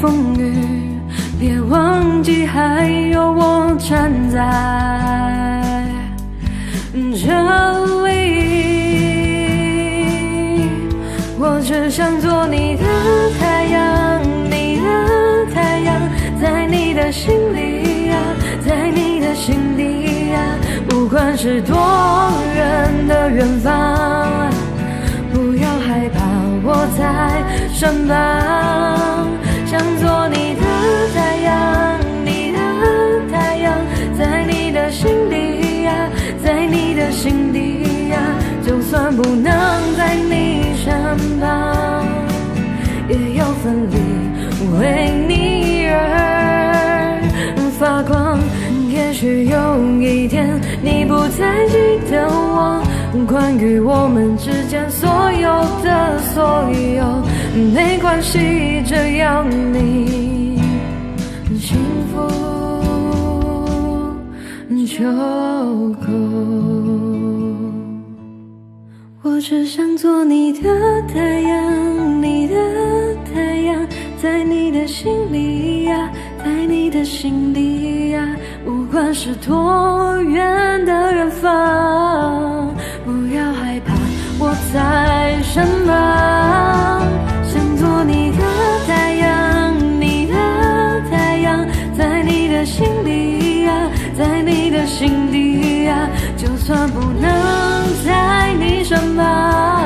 [SPEAKER 2] 风
[SPEAKER 1] 雨别忘记还有我站在这里我只想做你的太阳你的太阳在你的心里呀在你的心底呀不管是多远的远方不要害怕我在身旁。想做你的太阳，你的太阳，在你的心底呀，在你的心底呀，就算不能在你身旁，也要分离，为你而发光。也许有一天你不再记得我，关于我们之间所有的所有。没关系，只要你幸福就够。我只想做你的太阳，你的太阳，在你的心里呀，在你的心底呀，不管是多远的远方，不要害怕，我在身旁。可不能在你身旁，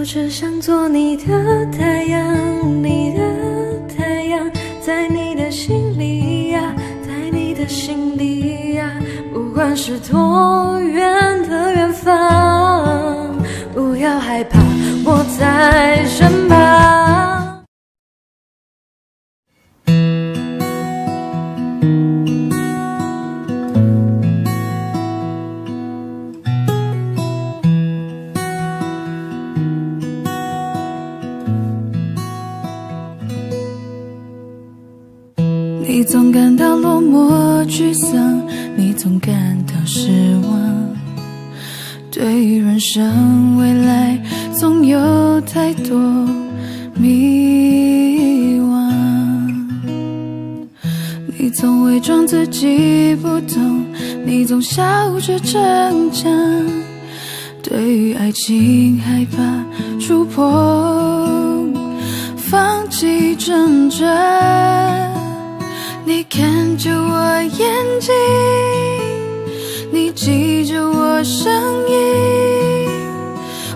[SPEAKER 1] 我只想做你的太阳，你的太阳，在你的心里呀，在你的心底呀，不管是多远的远方，不要害怕，我在身旁。
[SPEAKER 2] 沮丧，你总感到失望，对于人生未来总有太多迷惘。你总伪装自己不懂，你总笑着逞强，对于爱情害怕触碰，放弃挣扎。你看着我眼睛，你记着我声音，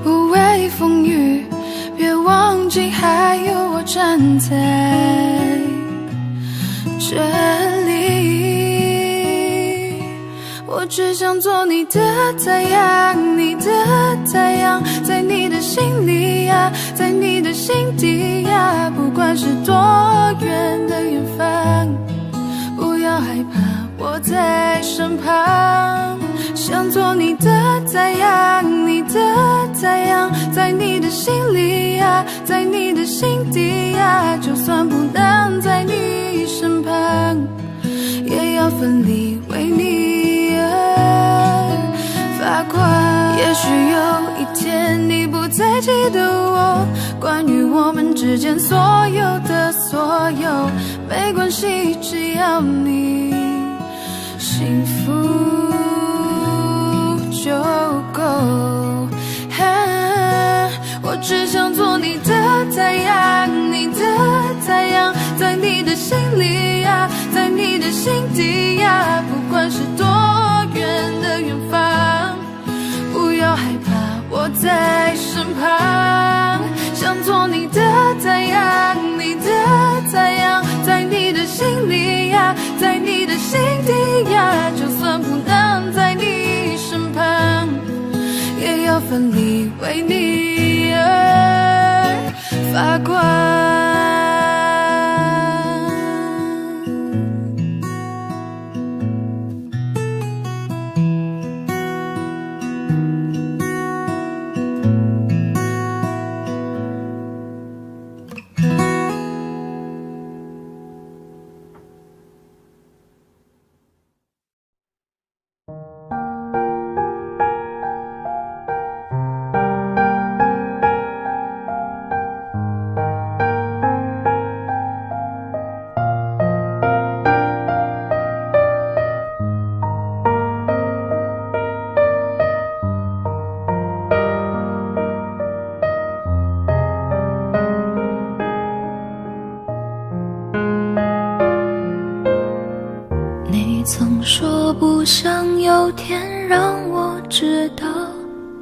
[SPEAKER 2] 无畏风雨，别忘记还有我站在这里。我只想做你的太阳，你的太阳，在你的心里呀，在你的心底呀，不管是多远的远方。害怕，我在身旁。想做你的太阳，你的太阳，在你的心里呀，在你的心底呀。就算不能在你身旁，也要奋力为你而发光。也许有一天你不再记得我，关于我们之间所有的所有，没关系，只要你幸福就够。我只想做你的太阳，你的太阳，在你的心里呀，在你的心底呀，不管是多远的远方。不要害怕，我在身旁。想做你的太阳，你的太阳，心里呀，在你的心底呀。就算不能在你身旁，也要奋力为你而发光。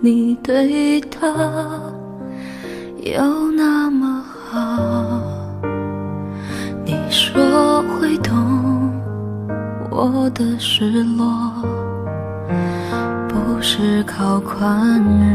[SPEAKER 1] 你对他有那么好，你说会懂我的失落。不是靠宽容。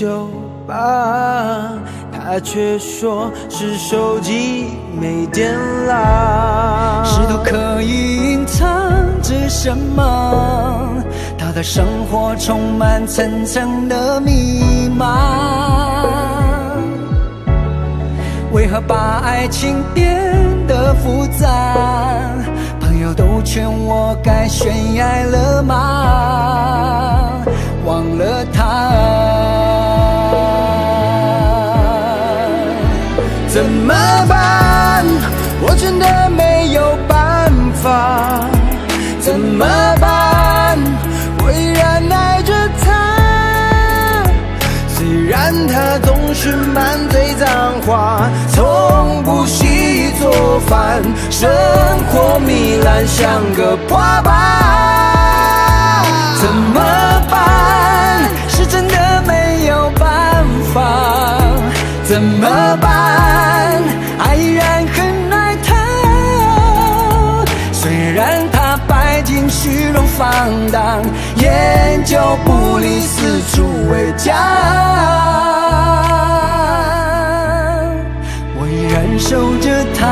[SPEAKER 15] 酒吧他却说是手机没电啦。
[SPEAKER 16] 石头可以隐藏着什么？他的生活充满层层的迷茫为何把爱情变得复杂？朋友都劝我该悬崖勒马忘了他。
[SPEAKER 15] 怎么办？我真的没有办法，怎么办？我依然爱着他，虽然他总是满嘴脏话，从不洗做饭，生活糜烂像个破板，怎么办？是真的没有办法。怎么办？爱依然很爱他虽然他带
[SPEAKER 16] 尽虚荣放荡烟酒不离四处为家。我依然守着
[SPEAKER 15] 他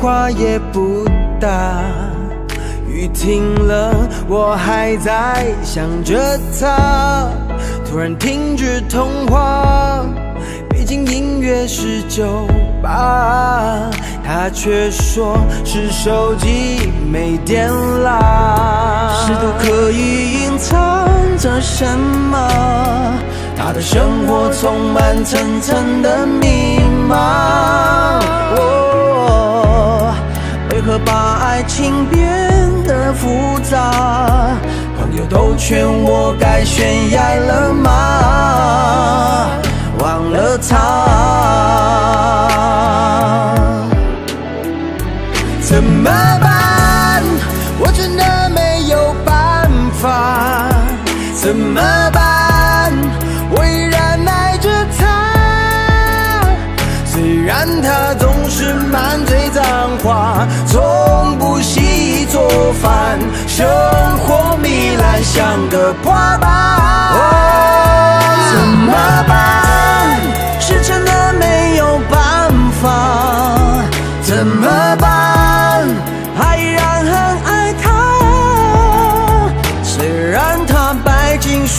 [SPEAKER 15] 话也不打。雨停了，我还在想着他。突然停止通话，背景音乐是酒吧，他却说是手机没电啦。试图刻意隐藏着什么？他的生活充满层层的密码。为何把爱情变得复杂？朋友都劝我该悬崖勒马，忘了他。怎么办？我真的没有办法。怎么办？是满嘴脏话，从不洗衣做饭，生活糜烂像个破吧。怎么办？是真的没有办法。怎么办？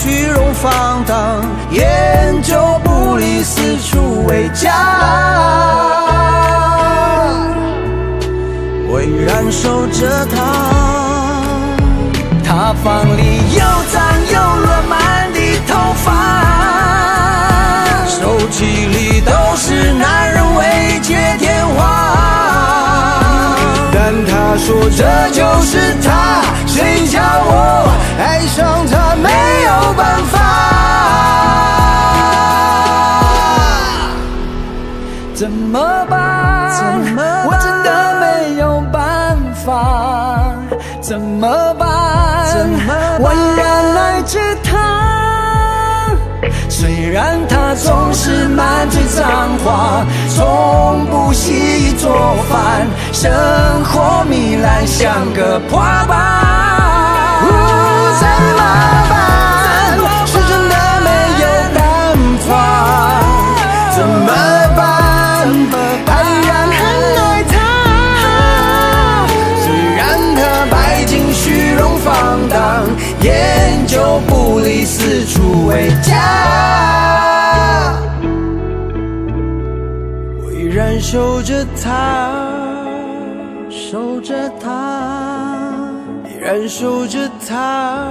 [SPEAKER 15] 虚荣放荡，烟酒不离四处为家。我已燃烧着他，
[SPEAKER 16] 他房里又脏又乱，满地头发，
[SPEAKER 15] 手机里都是男人未接电话。说这就是他，谁叫我爱上他没有办法？
[SPEAKER 16] 怎么办？
[SPEAKER 15] 怎么办
[SPEAKER 16] 我真的没有办法。怎么办？
[SPEAKER 15] 怎么办
[SPEAKER 16] 我依然爱着他，虽然总是满嘴脏话，从不洗衣做饭，生活糜烂像个破吧。
[SPEAKER 15] 怎么办？是真的没有办法。怎么办？还依然很爱他。虽然他拜金虚荣放荡，烟酒不离四处为家。然守着他，守着他，依然守着他，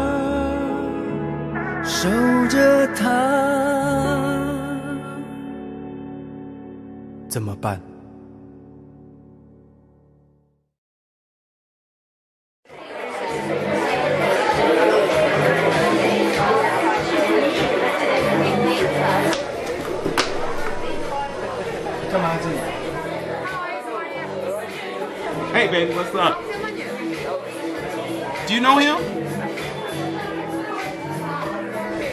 [SPEAKER 15] 守着他。怎么办？
[SPEAKER 17] baby, what's up? Do you know him?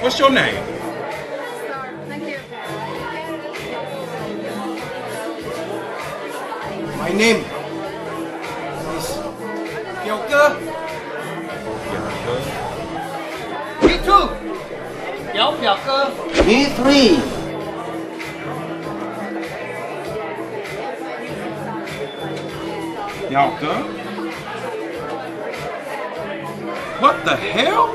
[SPEAKER 17] What's your name?
[SPEAKER 15] My name is Yoko. Yoko.
[SPEAKER 18] Me too.
[SPEAKER 15] Me three.
[SPEAKER 17] 表哥? What the hell?